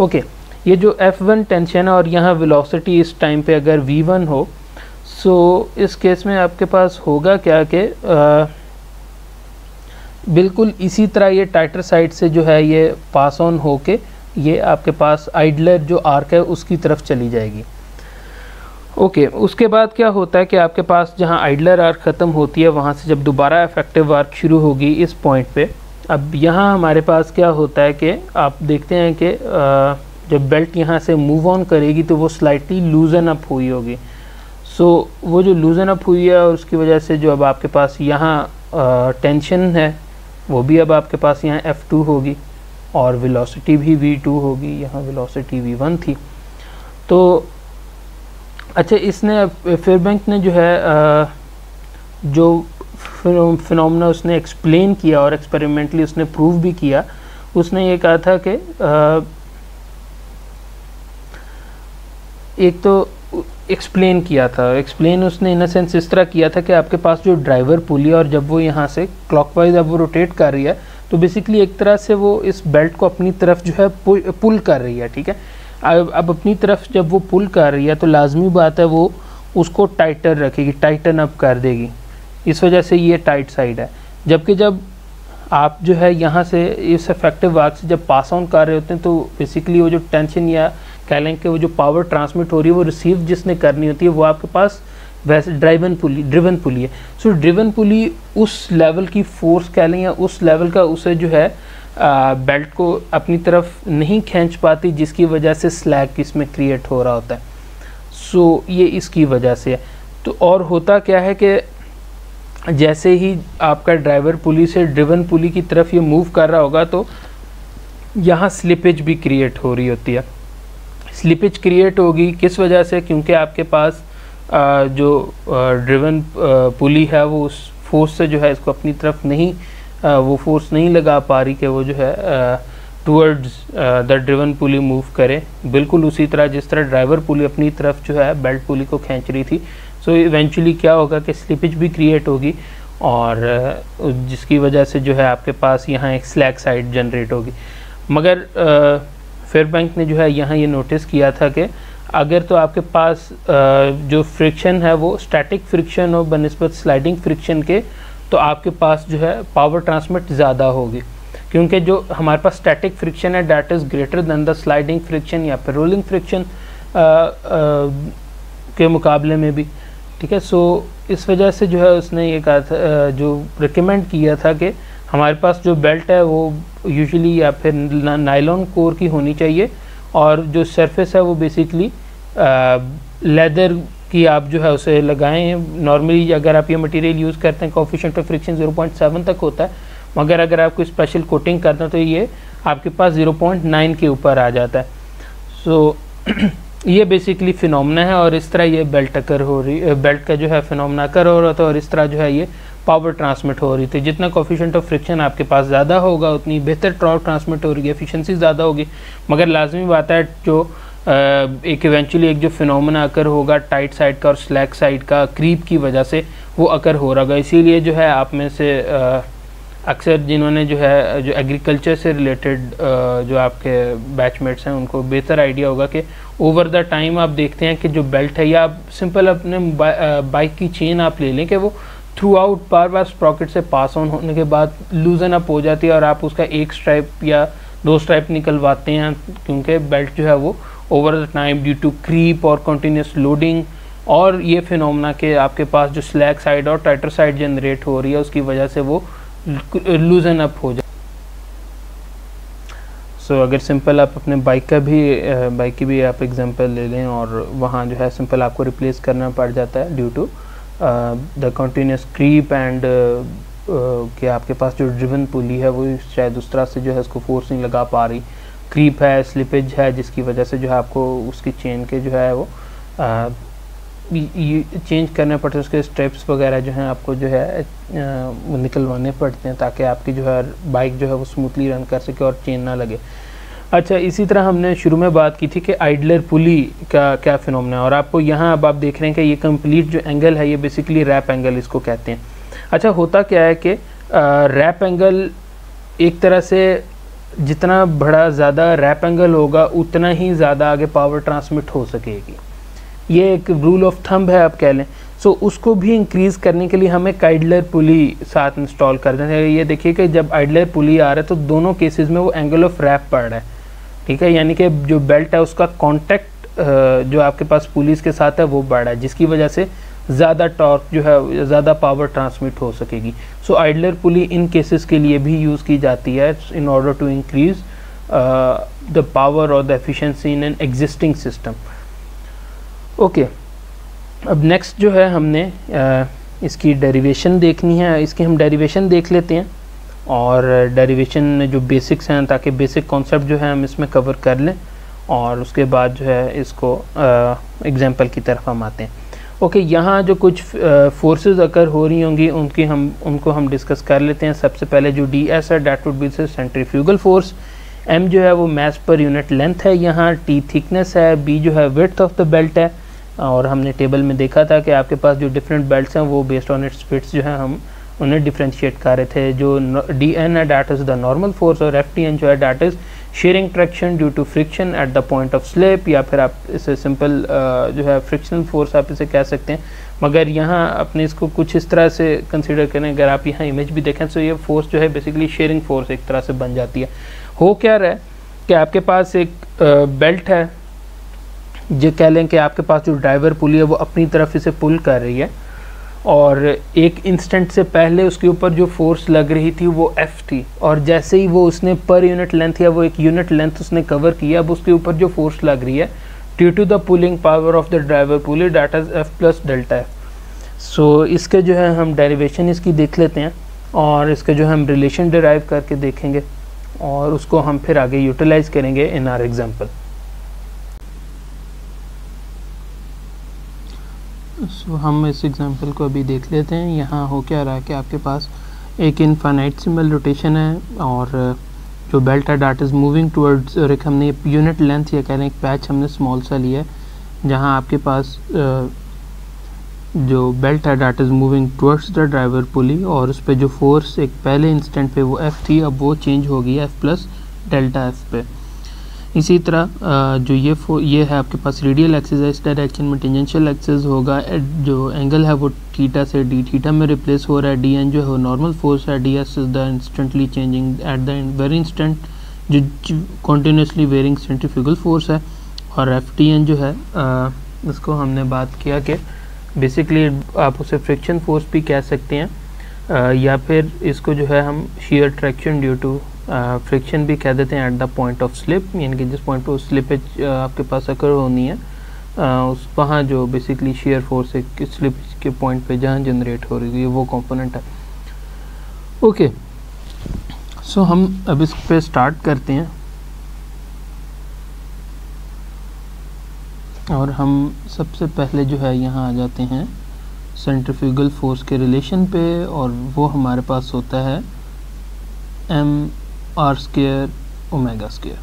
ओके ये जो एफ़ वन टेंशन है और यहाँ वेलोसिटी इस टाइम पे अगर वी वन हो सो so, इस केस में आपके पास होगा क्या कि बिल्कुल इसी तरह ये टाइटर साइड से जो है ये पास ऑन होके ये आपके पास आइडलर जो आर्क है उसकी तरफ़ चली जाएगी। ओके okay, उसके बाद क्या होता है कि आपके पास जहाँ आइडलर आर्क ख़त्म होती है वहाँ से जब दोबारा इफ़ेक्टिव आर्क शुरू होगी इस पॉइंट पे अब यहाँ हमारे पास क्या होता है कि आप देखते हैं कि जब बेल्ट यहाँ से मूव ऑन करेगी तो वो स्लाइटली लूजन अप हुई होगी। सो so, वो जो लूजन अप हुई है और उसकी वजह से जो अब आपके पास यहाँ टेंशन है वो भी अब आपके पास यहाँ F2 होगी और वेलोसिटी भी V2 होगी यहाँ वेलोसिटी V1 थी। तो अच्छा इसने फिर बैंक ने जो है आ, जो फिनोमना उसने एक्सप्लेन किया और एक्सपेरिमेंटली उसने प्रूव भी किया उसने ये कहा था कि एक तो एक्सप्लेन किया था। एक्सप्लेन उसने इन सेंस इस तरह किया था कि आपके पास जो ड्राइवर पुली और जब वो यहाँ से क्लॉकवाइज अब वो रोटेट कर रही है तो बेसिकली एक तरह से वो इस बेल्ट को अपनी तरफ़ जो है पुल कर रही है, ठीक है? अब अब अपनी तरफ़ जब वो पुल कर रही है तो लाजमी बात है वो उसको टाइटर रखेगी टाइटन अप कर देगी। इस वजह से ये टाइट साइड है। जबकि जब आप जो है यहाँ से इस इफ़ेक्टिव वार्क से जब पास ऑन कर रहे होते हैं तो बेसिकली वो जो टेंशन या कह लें कि वो जो पावर ट्रांसमिट हो रही है वो रिसीव जिसने करनी होती है वो आपके पास वैसे ड्राइवन पुली ड्रिवन पुली है। सो ड्रिवन पुली उस लेवल की फोर्स कह लें या उस लेवल का उसे जो है आ, बेल्ट को अपनी तरफ़ नहीं खींच पाती जिसकी वजह से स्लैग इसमें क्रिएट हो रहा होता है। सो so, ये इसकी वजह से है। तो और होता क्या है कि जैसे ही आपका ड्राइवर पुली से ड्रिवन पुली की तरफ़ ये मूव कर रहा होगा तो यहाँ स्लिपेज भी क्रिएट हो रही होती है। स्लिपेज क्रिएट होगी? किस वजह से? क्योंकि आपके पास आ, जो ड्रिवन पुली है वो उस फोर्स से जो है इसको अपनी तरफ़ नहीं आ, वो फोर्स नहीं लगा पा रही कि वो जो है towards the driven pulley move करे। बिल्कुल उसी तरह जिस तरह ड्राइवर पुली अपनी तरफ़ जो है बेल्ट पुली को खींच रही थी सो so, इवेंचुअली क्या होगा कि स्लिपेज भी क्रिएट होगी और जिसकी वजह से जो है आपके पास यहाँ एक स्लैक साइड जनरेट होगी। मगर फेयर बैंक ने जो है यहाँ ये नोटिस किया था कि अगर तो आपके पास जो फ्रिक्शन है वो स्टैटिक फ्रिक्शन हो, बनस्बत स्लाइडिंग फ्रिक्शन के तो आपके पास जो है पावर ट्रांसमिट ज़्यादा होगी। क्योंकि जो हमारे पास स्टैटिक फ्रिक्शन है that is greater than the sliding friction या फिर रोलिंग फ्रिक्शन के मुकाबले में भी। ठीक है सो इस वजह से जो है उसने ये कहा था जो रिकमेंड किया था कि हमारे पास जो बेल्ट है वो यूजुअली या फिर नाइलॉन कोर की होनी चाहिए और जो सरफेस है वो बेसिकली लेदर की आप जो है उसे लगाएँ। नॉर्मली अगर आप ये मटेरियल यूज़ करते हैं कॉफिशेंट ऑफ़ फ्रिक्शन 0.7 तक होता है मगर अगर आप कोई स्पेशल कोटिंग करते हैं तो ये आपके पास 0.9 के ऊपर आ जाता है। सो so, *clears throat* ये बेसिकली फिनोमना है और इस तरह ये बेल्ट अकर हो रही बेल्ट का जो है फिनोमना अकर हो रहा था और इस तरह जो है ये पावर ट्रांसमिट हो रही थी। जितना कोफिशेंट ऑफ़ फ्रिक्शन आपके पास ज़्यादा होगा, उतनी बेहतर ट्रॉक ट्रांसमिट हो रही है एफिशिएंसी ज़्यादा होगी। मगर लाजमी बात है जो एक इवेंचुअली एक जो फिनोमेना अकर होगा टाइट साइड का और स्लैक साइड का क्रीप की वजह से वो अकर हो रहा होगा। इसीलिए जो है आप में से अक्सर जिन्होंने जो है, जो एग्रीकल्चर से रिलेटेड जो आपके बैचमेट्स हैं, उनको बेहतर आइडिया होगा कि ओवर द टाइम आप देखते हैं कि जो बेल्ट है, या आप सिंपल अपने बाइक की चेन आप ले लें कि वो थ्रू आउट बार बार स्प्रॉकेट से पास ऑन होने के बाद लूजन अप हो जाती है और आप उसका एक स्ट्राइप या दो स्ट्राइप निकलवाते हैं क्योंकि बेल्ट जो है वो over the time due to creep और कंटिन्यूस लोडिंग और ये फिनोमना के आपके पास जो स्लैक साइड और टाइटर साइड जनरेट हो रही है उसकी वजह से वो लूजन अप हो जाए। सो so, अगर सिंपल आप अपने बाइक का भी बाइक की भी आप एग्जांपल ले लें और वहाँ जो है सिंपल आपको रिप्लेस करना पड़ जाता है due to the continuous creep and कि आपके पास जो ड्रिवन पुली है, वो शायद उस तरह से जो है उसको फोर्स नहीं लगा पा रही। क्रीप है स्लिपेज है, जिसकी वजह से जो है आपको उसकी चेन के जो है वो चेंज करने पड़ते हैं, उसके स्टेप्स वगैरह जो हैं आपको जो है निकलवाने पड़ते हैं ताकि आपकी जो है बाइक जो है वो स्मूथली रन कर सके और चेन ना लगे। अच्छा इसी तरह हमने शुरू में बात की थी कि आइडलर पुली का क्या फिनोमना है और आपको यहाँ अब आप देख रहे हैं कि ये कंप्लीट जो एंगल है ये बेसिकली रैप एंगल इसको कहते हैं। अच्छा होता क्या है कि रैप एंगल एक तरह से जितना बड़ा ज़्यादा रैप एंगल होगा उतना ही ज़्यादा आगे पावर ट्रांसमिट हो सकेगी। ये एक रूल ऑफ़ थंब है आप कह लें। सो so, उसको भी इंक्रीज़ करने के लिए हमें काइडलर पुली साथ इंस्टॉल कर दें ये देखिए कि जब आइडलर पुली आ रहा है तो दोनों केसेस में वो एंगल ऑफ़ रैप पड़ रहा है। ठीक है? यानी कि जो बेल्ट है उसका कॉन्टैक्ट जो आपके पास पुलिस के साथ है वो बढ़ा है जिसकी वजह से ज़्यादा टॉर्क जो है ज़्यादा पावर ट्रांसमिट हो सकेगी। सो आइडलर पुली इन केसेस के लिए भी यूज़ की जाती है in order to increase the power और the efficiency in an existing system okay अब नेक्स्ट जो है हमने आ, इसकी डेरिवेशन देखनी है। इसकी हम डेरिवेशन देख लेते हैं। और डेरिवेशन में जो बेसिक्स हैं, ताकि बेसिक कॉन्सेप्ट जो है हम इसमें कवर कर लें और उसके बाद जो है इसको एग्जांपल की तरफ़ हम आते हैं। ओके यहाँ जो कुछ फोर्सेस अकर हो रही होंगी, उनकी हम, उनको हम डिस्कस कर लेते हैं। सबसे पहले जो डी एस है that would be centrifugal force M जो है वो मैस पर यूनिट लेंथ है यहाँ टी थिकनेस है बी जो है विथ ऑफ़ द बेल्ट है। और हमने टेबल में देखा था कि आपके पास जो डिफरेंट बेल्ट हैं, वो बेस्ड ऑन इट्स फिट्स जो है हम उन्हें डिफ्रेंशिएट कर रहे थे, जो डी एन है that is the normal force और एफ़ टी एन जो है that is shearing traction due to friction at the point of slip या फिर आप इसे सिंपल जो है फ्रिक्शनल फोर्स आप इसे कह सकते हैं। मगर यहाँ अपने इसको कुछ इस तरह से कंसिडर करें, अगर आप यहाँ इमेज भी देखें तो ये फोर्स जो है बेसिकली शेयरिंग फोर्स एक तरह से बन जाती है। हो क्या रहा है कि आपके पास एक बेल्ट है, जो कह लें कि आपके पास जो ड्राइवर पुली है, वो अपनी तरफ़ इसे पुल कर रही है। और एक इंस्टेंट से पहले उसके ऊपर जो फोर्स लग रही थी वो एफ़ थी। और जैसे ही वो उसने पर यूनिट लेंथ या वो एक यूनिट लेंथ उसने कवर किया, अब उसके ऊपर जो फोर्स लग रही है due to the pulling power of the driver pulley data F plus delta F so इसके जो है हम डेरिवेशन इसकी देख लेते हैं और इसके जो है हम रिलेशन डिराइव करके देखेंगे और उसको हम फिर आगे यूटिलाइज करेंगे इन आर एग्ज़ाम्पल सो हम इस एग्जांपल को अभी देख लेते हैं। यहाँ हो क्या रहा है कि आपके पास एक इनफाइनाइट सिंबल रोटेशन है और जो बेल्ट है डाट इज़ मूविंग टूवर्ड्स और एक हमने यूनिट लेंथ या कह रहे हैं, एक पैच हमने स्मॉल सा लिया है, जहाँ आपके पास जो बेल्ट है that is moving towards the driver pulley और उस पर जो फोर्स एक पहले इंस्टेंट पे वो एफ़ थी, अब वो चेंज हो गई एफ़ प्लस डेल्टा एफ़ पे। इसी तरह जो ये फो ये है आपके पास रेडियल एक्सिस है इस डायरेक्शन में टेंजेंशियल एक्सिस होगा जो एंगल है वो थीटा से डी थीटा में रिप्लेस हो रहा है डी एन जो है वो नॉर्मल फोर्स है D S is the instantly changing at the very instant जो कॉन्टीन्यूसली वेरिंग सेंट्रीफ्यूगल फोर्स है और एफ़ टी एन जो है इसको हमने बात किया कि बेसिकली आप उसे फ्रिक्शन फोर्स भी कह सकते हैं आ, या फिर इसको जो है हम shear traction due to friction भी कह देते हैं at the point of slip यानी कि जिस पॉइंट पर स्लिपेज आपके पास अकर होनी है उस, वहाँ जो बेसिकली शेयर फोर्स एक स्लिप के पॉइंट पे जहाँ जनरेट हो रही है वो कंपोनेंट है। ओके सो हम अब इस पे स्टार्ट करते हैं। और हम सबसे पहले जो है यहाँ आ जाते हैं सेंट्रीफ्यूगल फोर्स के रिलेशन पे, और वो हमारे पास होता है M R square omega square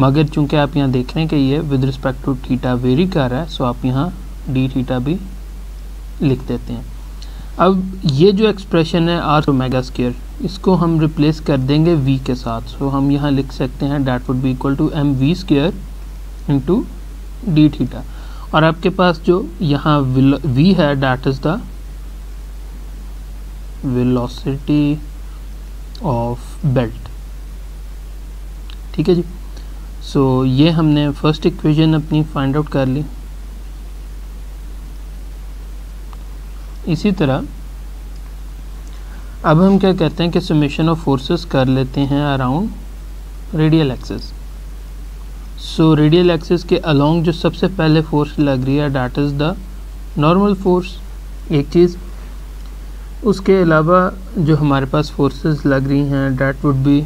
मगर चूँकि आप यहाँ देख रहे हैं कि ये with respect to theta vary कर रहा है सो आप यहाँ डी थीटा भी लिख देते हैं। अब ये जो एक्सप्रेशन है आर ओमेगा स्केयर इसको हम रिप्लेस कर देंगे वी के साथ। सो हम यहाँ लिख सकते हैं that would be equal to M V square into D theta और आपके पास जो यहाँ वी है that is the velocity of belt ठीक है जी? सो so, ये हमने फ़र्स्ट इक्वेशन अपनी फाइंड आउट कर ली। इसी तरह अब हम क्या कहते हैं कि समेशन ऑफ़ फोर्सेस कर लेते हैं around radial axis so radial axes के अलोंग जो सबसे पहले फोर्स लग रही है that is the normal force एक चीज़। उसके अलावा जो हमारे पास फोर्सेस लग रही हैं डैट वुड बी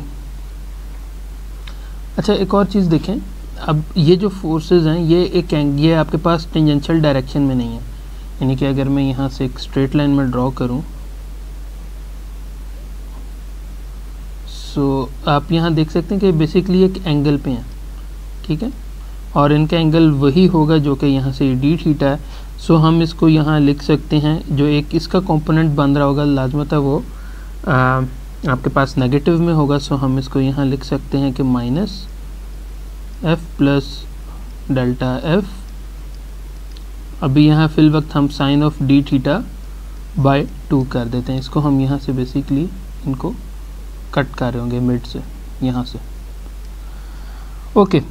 अच्छा एक और चीज़ देखें। अब ये जो फोर्सेस हैं ये एक ये आपके पास टेंजेंशियल डायरेक्शन में नहीं है। यानी कि अगर मैं यहाँ से एक स्ट्रेट लाइन में ड्रॉ करूँ सो आप यहाँ देख सकते हैं कि बेसिकली एक एंगल पे हैं ठीक है? और इनका एंगल वही होगा जो कि यहाँ से डी थीटा है। सो हम इसको यहाँ लिख सकते हैं जो एक इसका कंपोनेंट बन रहा होगा लाजमत है वो आ, आपके पास नेगेटिव में होगा सो हम इसको यहाँ लिख सकते हैं कि minus F plus delta F अभी यहाँ फिल वक्त हम sine of D theta by two कर देते हैं। इसको हम यहाँ से बेसिकली इनको कट कर रहे होंगे मिड से, यहाँ से। ओके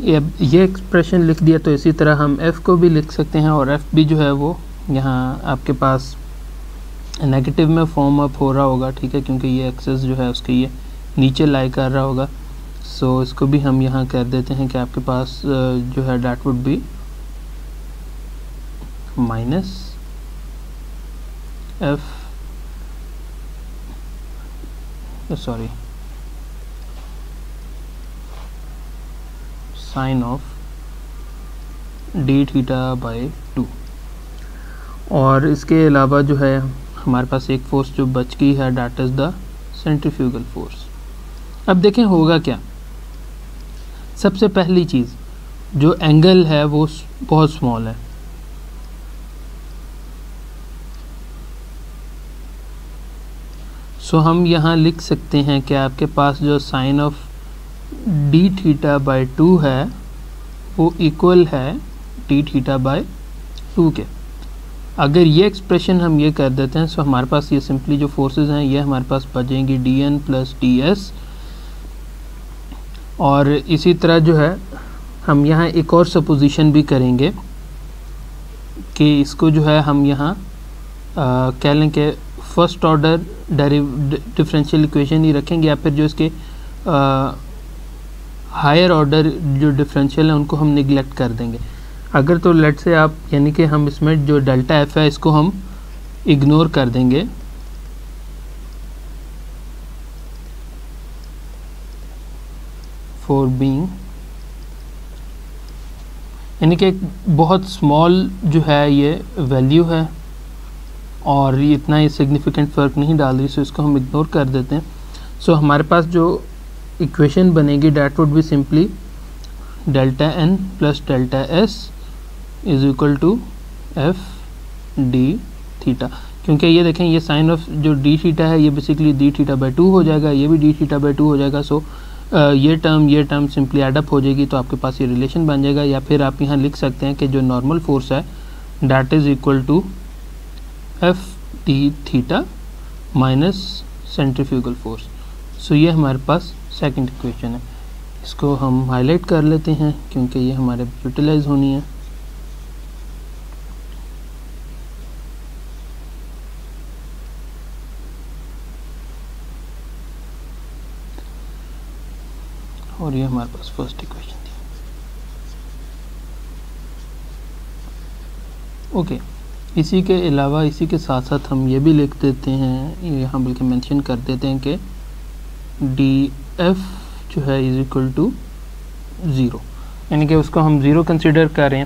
ये ये एक्सप्रेशन लिख दिया तो इसी तरह हम एफ़ को भी लिख सकते हैं, और एफ़ भी जो है वो यहाँ आपके पास नेगेटिव में फॉर्म अप हो रहा होगा ठीक है? क्योंकि ये एक्सेस जो है उसके ये नीचे लाई कर रहा होगा। सो so, इसको भी हम यहाँ कर देते हैं कि आपके पास जो है that would be minus F sorry sine of D theta by two और इसके अलावा जो है हमारे पास एक फोर्स जो बच गई है that is the centrifugal force अब देखें होगा क्या। सबसे पहली चीज़ जो एंगल है वो बहुत स्मॉल है। सो so, हम यहाँ लिख सकते हैं कि आपके पास जो sine of D theta by two है वो इक्वल है डी थीटा बाई टू के। अगर ये एक्सप्रेशन हम ये कर देते हैं सो हमारे पास ये सिंपली जो फोर्सेस हैं, ये हमारे पास बचेंगी D N plus D S और इसी तरह जो है, हम यहाँ एक और सपोजिशन भी करेंगे कि इसको जो है हम यहाँ कह लें कि फ़र्स्ट ऑर्डर डिफरेंशियल इक्वेशन ही रखेंगे या फिर जो इसके हायर ऑर्डर जो डिफरेंशियल है, उनको हम निगलेक्ट कर देंगे। अगर तो लेट से आप यानी कि हम इसमें जो डेल्टा एफ़ है इसको हम इग्नोर कर देंगे। फॉर बीइंग यानी कि एक बहुत स्मॉल जो है ये वैल्यू है और ये इतना ही सिग्निफिकेंट फ़र्क नहीं डाल रही सो इसको हम इग्नोर कर देते हैं। सो so, हमारे पास जो इक्वेशन बनेगी that would be simply delta N plus delta S is equal to F D theta क्योंकि ये देखें, ये साइन ऑफ़ जो डी थीटा है, ये basically D theta by two हो जाएगा, ये भी डी थीटा बाई टू हो जाएगा सो ये टर्म ये टर्म सिंपली एडअप हो जाएगी तो आपके पास ये रिलेशन बन जाएगा, या फिर आप यहाँ लिख सकते हैं कि जो नॉर्मल फोर्स है that is equal to F D theta minus centrifugal force so ये हमारे पास सेकंड इक्वेशन है। इसको हम हाईलाइट कर लेते हैं, क्योंकि ये हमारे यूटिलाइज होनी है। और ये हमारे पास फ़र्स्ट इक्वेशन थी। ओके इसी के अलावा इसी के साथ साथ हम ये भी लिख देते हैं यहाँ बल्कि मेंशन कर देते हैं कि डी एफ़ जो है इज़ इक्वल टू ज़ीरो यानी कि उसको हम ज़ीरो कंसिडर करें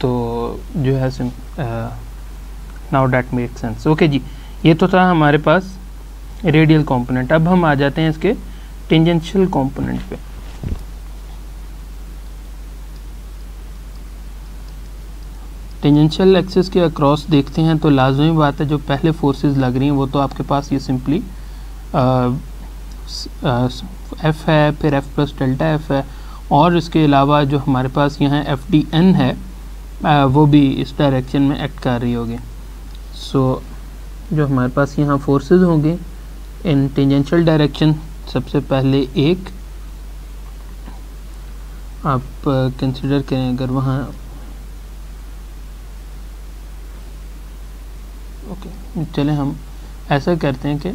तो जो है seem now that make sense okay जी, ये तो था हमारे पास रेडियल कंपोनेंट अब हम आ जाते हैं इसके टेंजेंशियल कंपोनेंट पे। टेंजेंशियल एक्सिस के अक्रॉस देखते हैं तो लाजमी बात है जो पहले फोर्सेस लग रही हैं वो तो आपके पास ये सिंपली एफ़ है फिर एफ़ प्लस डेल्टा एफ़ है और इसके अलावा जो हमारे पास यहाँ एफ़ डी एन है आ, वो भी इस डायरेक्शन में एक्ट कर रही होगी। सो so, जो हमारे पास यहाँ फोर्सेस होंगे इन टेंजेंशियल डायरेक्शन सबसे पहले एक आप कंसिडर करें अगर वहाँ ओके चलें हम, ऐसा करते हैं कि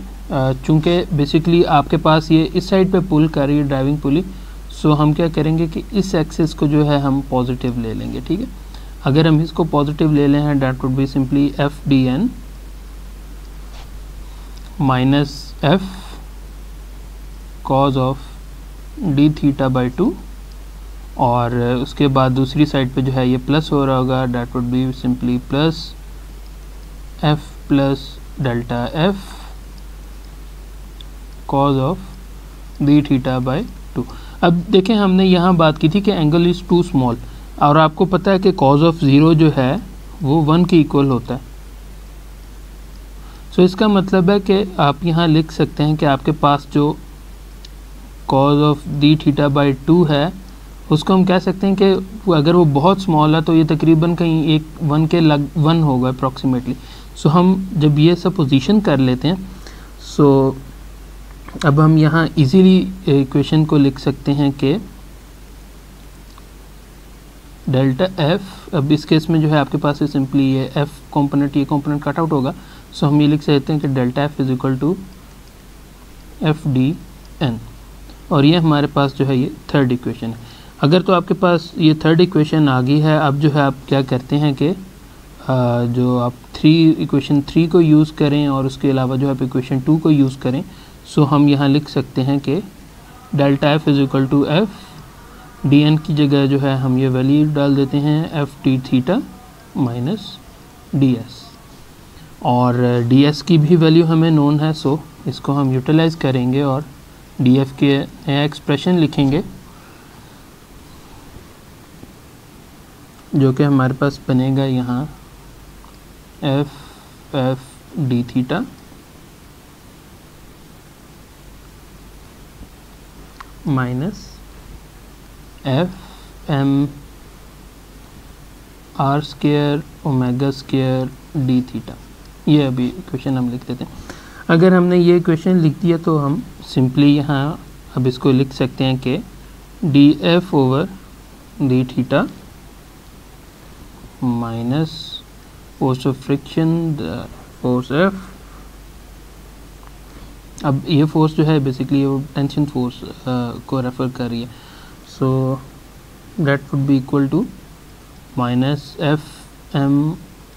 चूँकि बेसिकली आपके पास ये इस साइड पे पुल कर रही है ड्राइविंग पुली सो हम क्या करेंगे कि इस एक्सेस को जो है हम पॉजिटिव ले लेंगे, ठीक है? अगर हम इसको पॉजिटिव ले लें हैं that would be simply F D N minus F cos of D theta by two और उसके बाद दूसरी साइड पे जो है ये प्लस हो रहा होगा that would be simply plus F plus delta F cos of D theta by two अब देखें हमने यहाँ बात की थी कि एंगल इज़ टू स्मॉल और आपको पता है कि कॉज ऑफ़ ज़ीरो जो है वो वन के इक्वल होता है। सो so, इसका मतलब है कि आप यहाँ लिख सकते हैं कि आपके पास जो cos of D theta by two है उसको हम कह सकते हैं कि अगर वो बहुत स्मॉल है तो ये तकरीबन कहीं एक वन के लग वन होगा अप्रॉक्सीमेटली सो हम जब ये सब पोजीशन कर लेते हैं सो अब हम यहाँ इजीली इक्वेशन को लिख सकते हैं कि डेल्टा एफ़ अब इस केस में जो है आपके पास सिंपली ये एफ़ कंपोनेंट ये कंपोनेंट कट आउट होगा। सो हम ये लिख सकते हैं कि delta F is equal to F D N और ये हमारे पास जो है ये थर्ड इक्वेशन है। अगर तो आपके पास ये थर्ड इक्वेशन आ गई है, अब जो है आप क्या करते हैं कि जो आप थ्री इक्वेशन थ्री को यूज़ करें और उसके अलावा जो आप इक्वेशन टू को यूज़ करें सो हम यहाँ लिख सकते हैं कि delta F is equal to F D N की जगह जो है हम ये वैल्यू डाल देते हैं F T theta minus D S और डी एस की भी वैल्यू हमें नोन है सो इसको हम यूटिलाइज़ करेंगे और डी एफ़ के नया एक्सप्रेशन लिखेंगे, जो कि हमारे पास बनेगा यहाँ F F D theta minus F M R square omega square D theta ये अभी क्वेश्चन हम लिख देते हैं। अगर हमने ये क्वेश्चन लिख दिया तो हम सिंपली यहाँ अब इसको लिख सकते हैं कि D F over D theta minus of friction, the force F. अब ये फोर्स जो है बेसिकली वो टेंशन फोर्स को रेफर कर रही है। So that would be equal to minus F M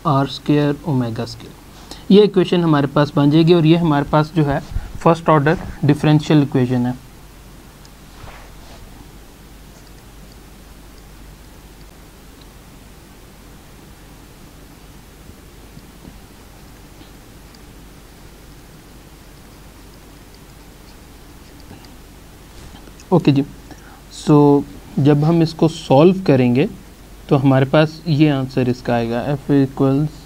R square omega square ये इक्वेशन हमारे पास बन जाएगी और ये हमारे पास जो है फ़र्स्ट ऑर्डर डिफरेंशियल इक्वेशन है। ओके जी। सो जब हम इसको सॉल्व करेंगे तो हमारे पास ये आंसर इसका आएगा F equals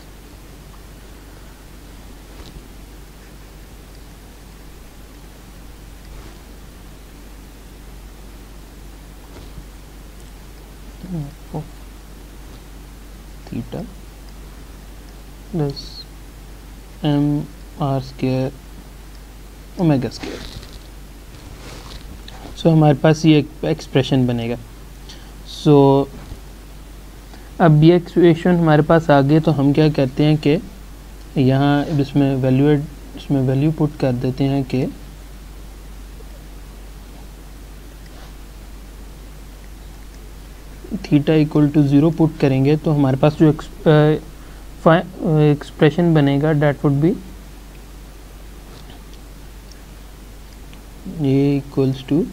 theta plus M R square omega square so so, हमारे पास ये एक्सप्रेशन बनेगा। सो so, अब ये एक्सप्रेशन हमारे पास आ गए तो हम क्या करते हैं कि यहाँ इसमें वैल्यू इसमें वैल्यू पुट कर देते हैं कि theta equal to zero put करेंगे तो हमारे पास जो एक्सप्रेशन बनेगा डैट वुड बी ये इक्वल्स टू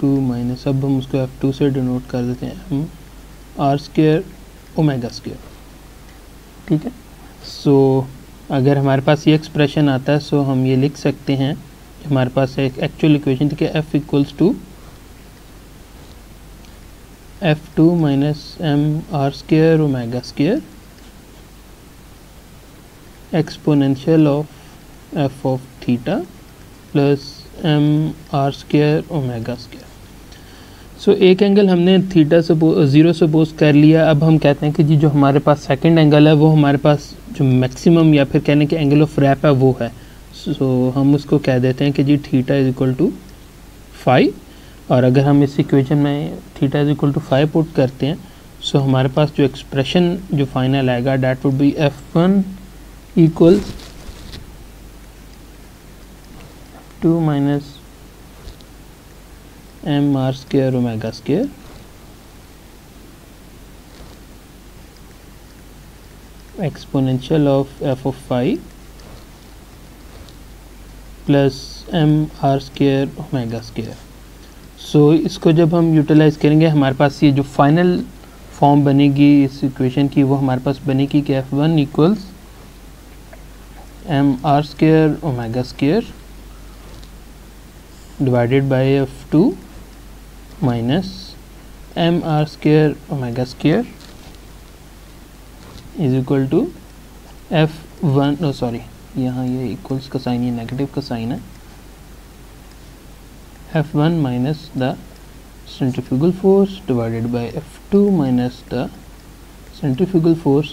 टू माइनस अब हम उसको एफ़ टू से डिनोट कर देते हैं। M R square omega square ठीक है? सो so, अगर हमारे पास ये एक्सप्रेशन आता है सो so हम ये लिख सकते हैं हमारे पास एक एक्चुअल इक्वेशन थी कि F equals to F two minus M R square omega square exponential of F of theta plus M R square omega square so so, एक एंगल हमने थीटा से ज़ीरो से बोस कर लिया। अब हम कहते हैं कि जी जो हमारे पास सेकंड एंगल है वो हमारे पास जो मैक्सिमम या फिर कहने के एंगल ऑफ़ रैप है वो है। सो so, हम उसको कह देते हैं कि जी theta is equal to five और अगर हम इस इक्वेशन में theta is equal to five put करते हैं सो so हमारे पास जो एक्सप्रेशन जो फाइनल आएगा that would be F one equal to minus M R square omega square exponential of F of five plus M R square omega square so इसको जब हम यूटिलाइज करेंगे, हमारे पास ये जो फाइनल फॉर्म बनेगी इस इक्वेशन की, वो हमारे पास बनेगी कि F one equals M R square omega square divided by F two minus M R square omega square is equal to F one sorry यहाँ ये इक्वल्स का साइन ये नेगेटिव का साइन है। F one minus the centrifugal force divided by F2 minus the centrifugal force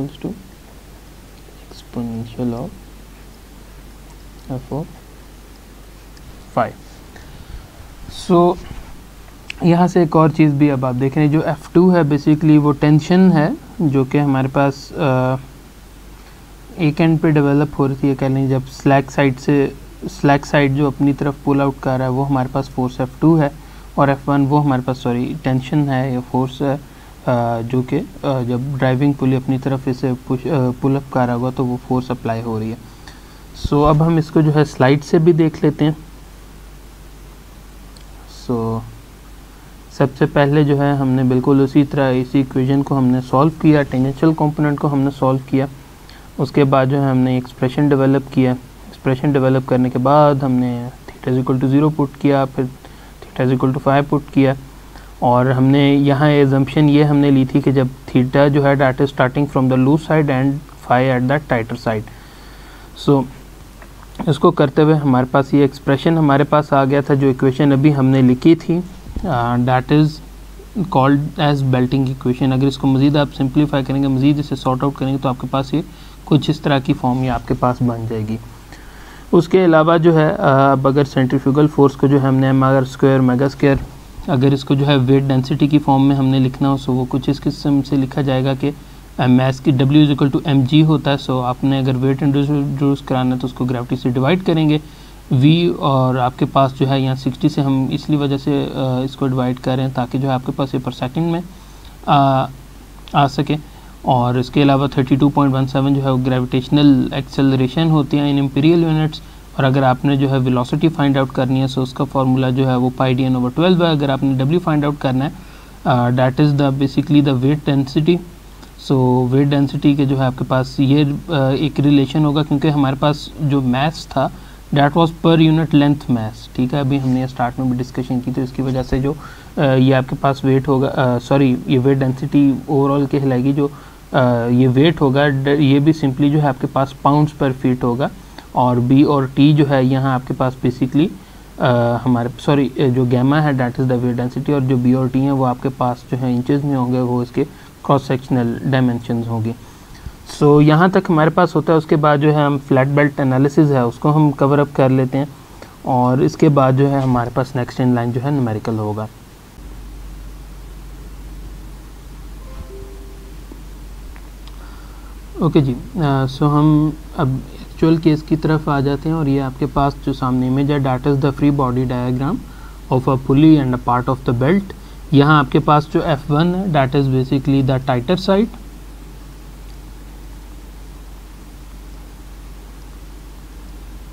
equals to exponential of f of 5 so so, यहाँ से एक और चीज़ भी अब आप देख रहे हैं जो F2 है बेसिकली वो टेंशन है जो कि हमारे पास आ, एक एंड पे डेवलप हो रही है कह लें जब स्लैक साइड से स्लैक साइड जो अपनी तरफ़ पुल आउट कर रहा है वो हमारे पास फोर्स F2 है और F1 वो हमारे पास सॉरी टेंशन है या फोर्स है। जो कि जब ड्राइविंग पुली अपनी तरफ़ इसे पुश पुल अप कर रहा होगा तो वो फोर्स अप्लाई हो रही है। सो so, अब हम इसको जो है स्लाइड से भी देख लेते हैं। सो so, सबसे पहले जो है हमने बिल्कुल उसी तरह इसी इक्वेशन को हमने सॉल्व किया टेंजेंशियल कंपोनेंट को हमने सॉल्व किया। उसके बाद जो है हमने एक्सप्रेशन डेवलप किया। एक्सप्रेशन डेवलप करने के बाद हमने theta equal to zero put किया फिर theta equal to five put किया। और हमने यहाँ एजम्पन ये हमने ली थी कि जब थीटा जो है that is starting from the loose side and phi at the tighter side so इसको करते हुए हमारे पास ये एक्सप्रेशन हमारे पास आ गया था जो इक्वेशन अभी हमने लिखी थी that is called as belting equation अगर इसको मज़ीद आप सिंप्लीफाई करेंगे, मज़ीद इसे सॉर्ट आउट करेंगे तो आपके पास ये कुछ इस तरह की फॉर्म ये आपके पास बन जाएगी। उसके अलावा जो है अब अगर सेंट्रीफ्यूगल फोर्स को जो है हमने M R square omega square अगर इसको जो है वेट डेंसिटी की फॉर्म में हमने लिखना हो सो वो कुछ इस किस्म से लिखा जाएगा कि मैस की W is equal to M G होता है सो आपने अगर वेट इंट्रोड्यूस कराना है तो उसको ग्रेविटी से डिवाइड करेंगे। वी और आपके पास जो है यहाँ सिक्सटी से हम इसलिए वजह से इसको डिवाइड कर रहे हैं ताकि जो है आपके पास ये पर सेकेंड में आ, आ सके। और इसके अलावा 32.17 जो है ग्रेविटेशनल एक्सेलरेशन होती हैं इन इम्पीरियल यूनिट्स और अगर आपने जो है वेलोसिटी फाइंड आउट करनी है सो उसका फार्मूला जो है वो pi D N over twelve है। अगर आपने डब्ल्यू फाइंड आउट करना है that is the basically the weight density so weight density के जो है आपके पास ये uh, एक रिलेशन होगा क्योंकि हमारे पास जो मैथ्स था that was per unit length maths ठीक है? अभी हमने स्टार्ट में भी डिस्कशन की तो इसकी वजह से जो uh, ये आपके पास वेट होगा सॉरी uh, ये वेट डेंसिटी ओवरऑल कहलाएगी जो ये वेट होगा ये भी सिंपली जो है आपके पास पाउंड्स पर फीट होगा। और बी और टी जो है यहाँ आपके पास बेसिकली हमारे सॉरी जो गैमा है that is the weight density और जो बी और टी है वो आपके पास जो है इंचज़ में होंगे वो इसके क्रॉस सेक्शनल डायमेंशन होंगे। सो so, यहाँ तक हमारे पास होता है उसके बाद जो है हम फ्लैट बेल्ट एनालिसिस है उसको हम कवर अप कर लेते हैं और इसके बाद जो है हमारे पास नेक्स्ट इन लाइन जो है न्यूमेरिकल होगा। ओके okay जी सो uh, हम अब एक्चुअल केस की तरफ़ आ जाते हैं और ये आपके पास जो सामने इमेज है that is the free body diagram of a pulley and a part of the belt यहाँ आपके पास जो एफ़ वन है that is basically the tighter side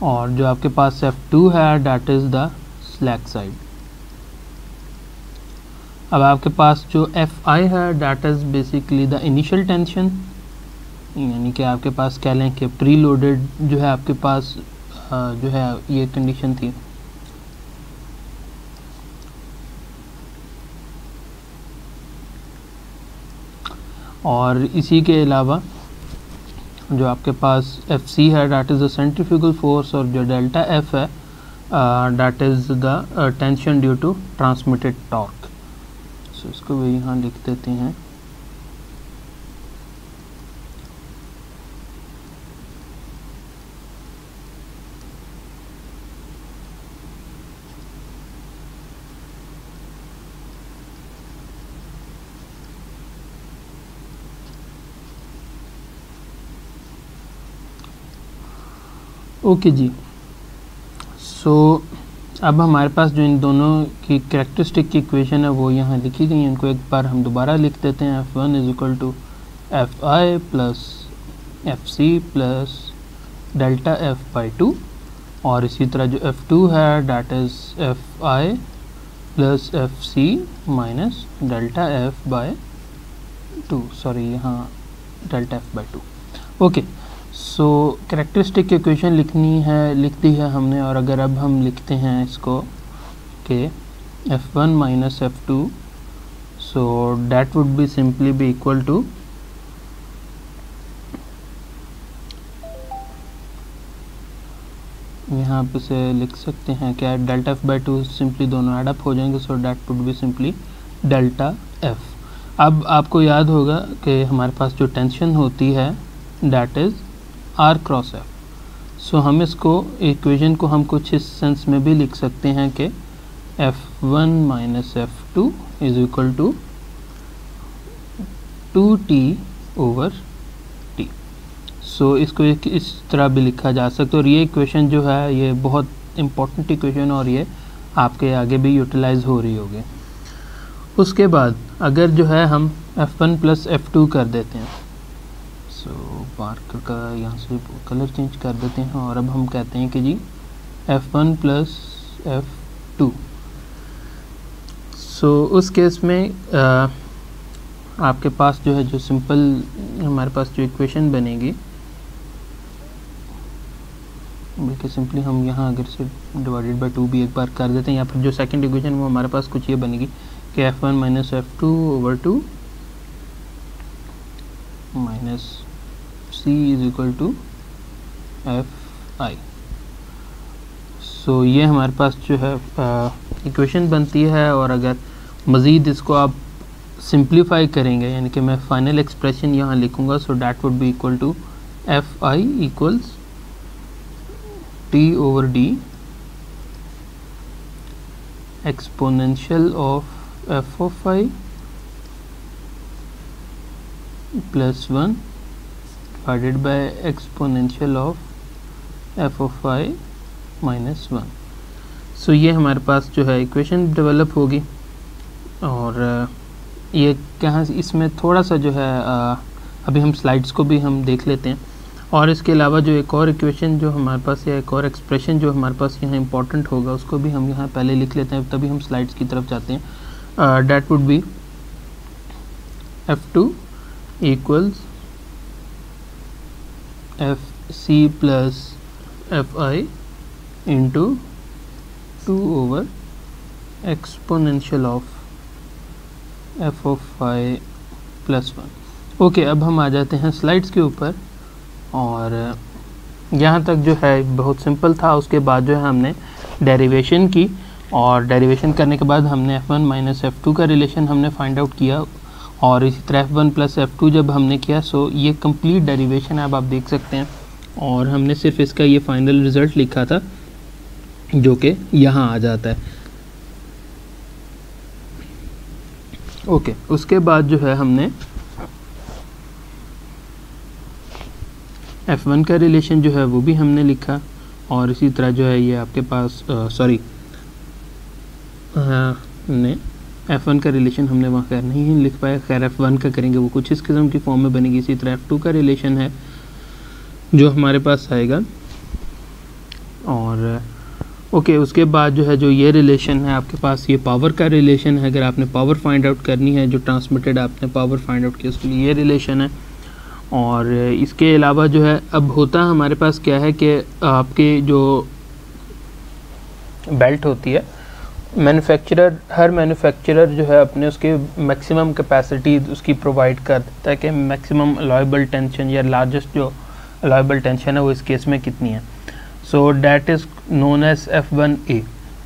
और जो आपके पास एफ़ टू है that is the slack side अब आपके पास जो एफ़ आई है that is basically the initial tension यानी कि आपके पास कह लें कि प्री लोडेड जो है आपके पास जो है ये कंडीशन थी। और इसी के अलावा जो आपके पास एफ़ सी है that is the centrifugal force और जो डेल्टा एफ़ है that is the tension due to transmitted torque so इसको भी यहाँ लिख देते हैं। ओके जी। सो so, अब हमारे पास जो इन दोनों की करेक्टरिस्टिक की इक्वेशन है वो यहाँ लिखी गई है। इनको एक बार हम दोबारा लिख देते हैं। F one is equal to F I plus F C plus delta F by two और इसी तरह जो एफ़ टू है that is F I plus F C minus delta F by two sorry यहाँ delta F by two okay so characteristic equation लिखनी है, लिख दी है हमने, और अगर अब हम लिखते हैं इसको, कि F one minus F two so that would be simply B equal to यहाँ पे से लिख सकते हैं क्या? Delta F by two simply दोनों एडअप हो जाएँगे so that would be simply delta F अब आपको याद होगा कि हमारे पास जो टेंशन होती है that is R cross F so हम इसको इक्वेशन को हम कुछ इस सेंस में भी लिख सकते हैं कि F one minus F two is equal to two T over T so इसको एक इस तरह भी लिखा जा सकता है। और ये इक्वेशन जो है, ये बहुत इम्पोर्टेंट इक्वेशन और ये आपके आगे भी यूटिलाइज हो रही होगी। उसके बाद, अगर जो है हम एफ़ वन प्लस एफ़ कर देते हैं सो मार्कर का यहाँ से कलर चेंज कर देते हैं और अब हम कहते हैं कि जी F one plus F two so उस केस में आ, आपके पास जो है जो सिंपल हमारे पास जो इक्वेशन बनेगी बल्कि सिंपली हम यहाँ अगर से डिवाइडेड बाई टू भी एक बार कर देते हैं या फिर जो सेकंड इक्वेशन वो हमारे पास कुछ ये बनेगी कि F one minus F two over two minus C is equal to F I so ये हमारे पास जो है इक्वेशन बनती है और अगर मज़ीद इसको आप सिंप्लीफाई करेंगे, यानी कि मैं फाइनल एक्सप्रेशन यहाँ लिखूँगा so that would be equal to F I equals T over D exponential of F of I plus one divided by exponential of f of i minus one so ये हमारे पास जो है इक्वेशन डेवलप होगी। और ये कहाँ इसमें थोड़ा सा जो है आ, अभी हम स्लाइड्स को भी हम देख लेते हैं। और इसके अलावा जो एक और इक्वेशन जो हमारे पास या एक और एक्सप्रेशन जो हमारे पास यहाँ इंपॉर्टेंट होगा उसको भी हम यहाँ पहले लिख लेते हैं। तभी हम स्लाइड्स की तरफ़ जाते हैं। That would be F two equals F C plus F I into two over exponential of F of I plus one okay अब हम आ जाते हैं स्लाइड्स के ऊपर और यहाँ तक जो है बहुत सिंपल था, उसके बाद जो है हमने डेरिवेशन की और डेरिवेशन करने के बाद हमने F one minus F two का रिलेशन हमने फाइंड आउट किया और इसी तरह F one plus F two जब हमने किया सो ये कंप्लीट डेरिवेशन है, अब आप देख सकते हैं। और हमने सिर्फ़ इसका ये फाइनल रिज़ल्ट लिखा था, जो कि यहाँ आ जाता है। ओके उसके बाद जो है हमने एफ़ वन का रिलेशन जो है, वो भी हमने लिखा। और इसी तरह जो है ये आपके पास सॉरी हाँ ने एफ़ वन का रिलेशन हमने वहाँ खैर नहीं लिख पाया। खैर एफ़ वन का करेंगे वो कुछ इस किस्म की फॉर्म में बनेगी। इसी तरह एफ़ टू का रिलेशन है जो हमारे पास आएगा। और ओके okay, उसके बाद जो है जो ये रिलेशन है आपके पास ये पावर का रिलेशन है। अगर आपने पावर फाइंड आउट करनी है जो ट्रांसमिटेड आपने पावर फाइंड आउट किया उसके लिए ये रिलेशन है। और इसके अलावा जो है अब होता हमारे पास क्या है कि आपके जो बेल्ट होती है मैन्युफैक्चरर हर मैन्युफैक्चरर जो है अपने उसके मैक्सिमम कैपेसिटी उसकी प्रोवाइड कर देता है कि मैक्सिमम अलाइबल टेंशन या लार्जेस्ट जो अलाइबल टेंशन है वो इस केस में कितनी है। So that is known as F one A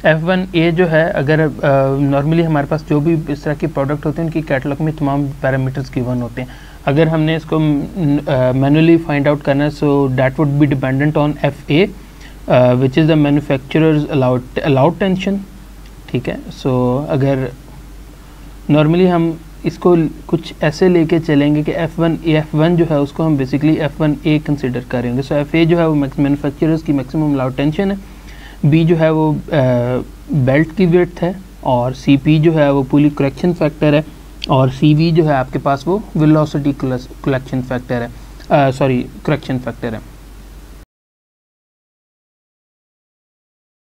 F one A जो है अगर नॉर्मली uh, हमारे पास जो भी इस तरह के प्रोडक्ट होते हैं उनकी कैटलॉग में तमाम पैरामीटर्स गिवन होते हैं। अगर हमने इसको मैनुअली फाइंड आउट करना है so that would be dependent on F A which is the manufacturers allowed allowed tension ठीक है? सो अगर नॉर्मली हम इसको कुछ ऐसे लेके चलेंगे कि एफ़ वन एफ़ वन जो है उसको हम basically F one A consider करेंगे। सो एफ़ ए जो है वो मैन्युफैक्चरर्स की मैक्सिमम अलाउड टेंशन है। बी जो है वो बेल्ट की वेट है और सी पी जो है वो पूरी करेक्शन फैक्टर है और सी वी जो है आपके पास वो वेलोसिटी कलेक्शन फैक्टर है। सॉरी करेक्शन फैक्टर है।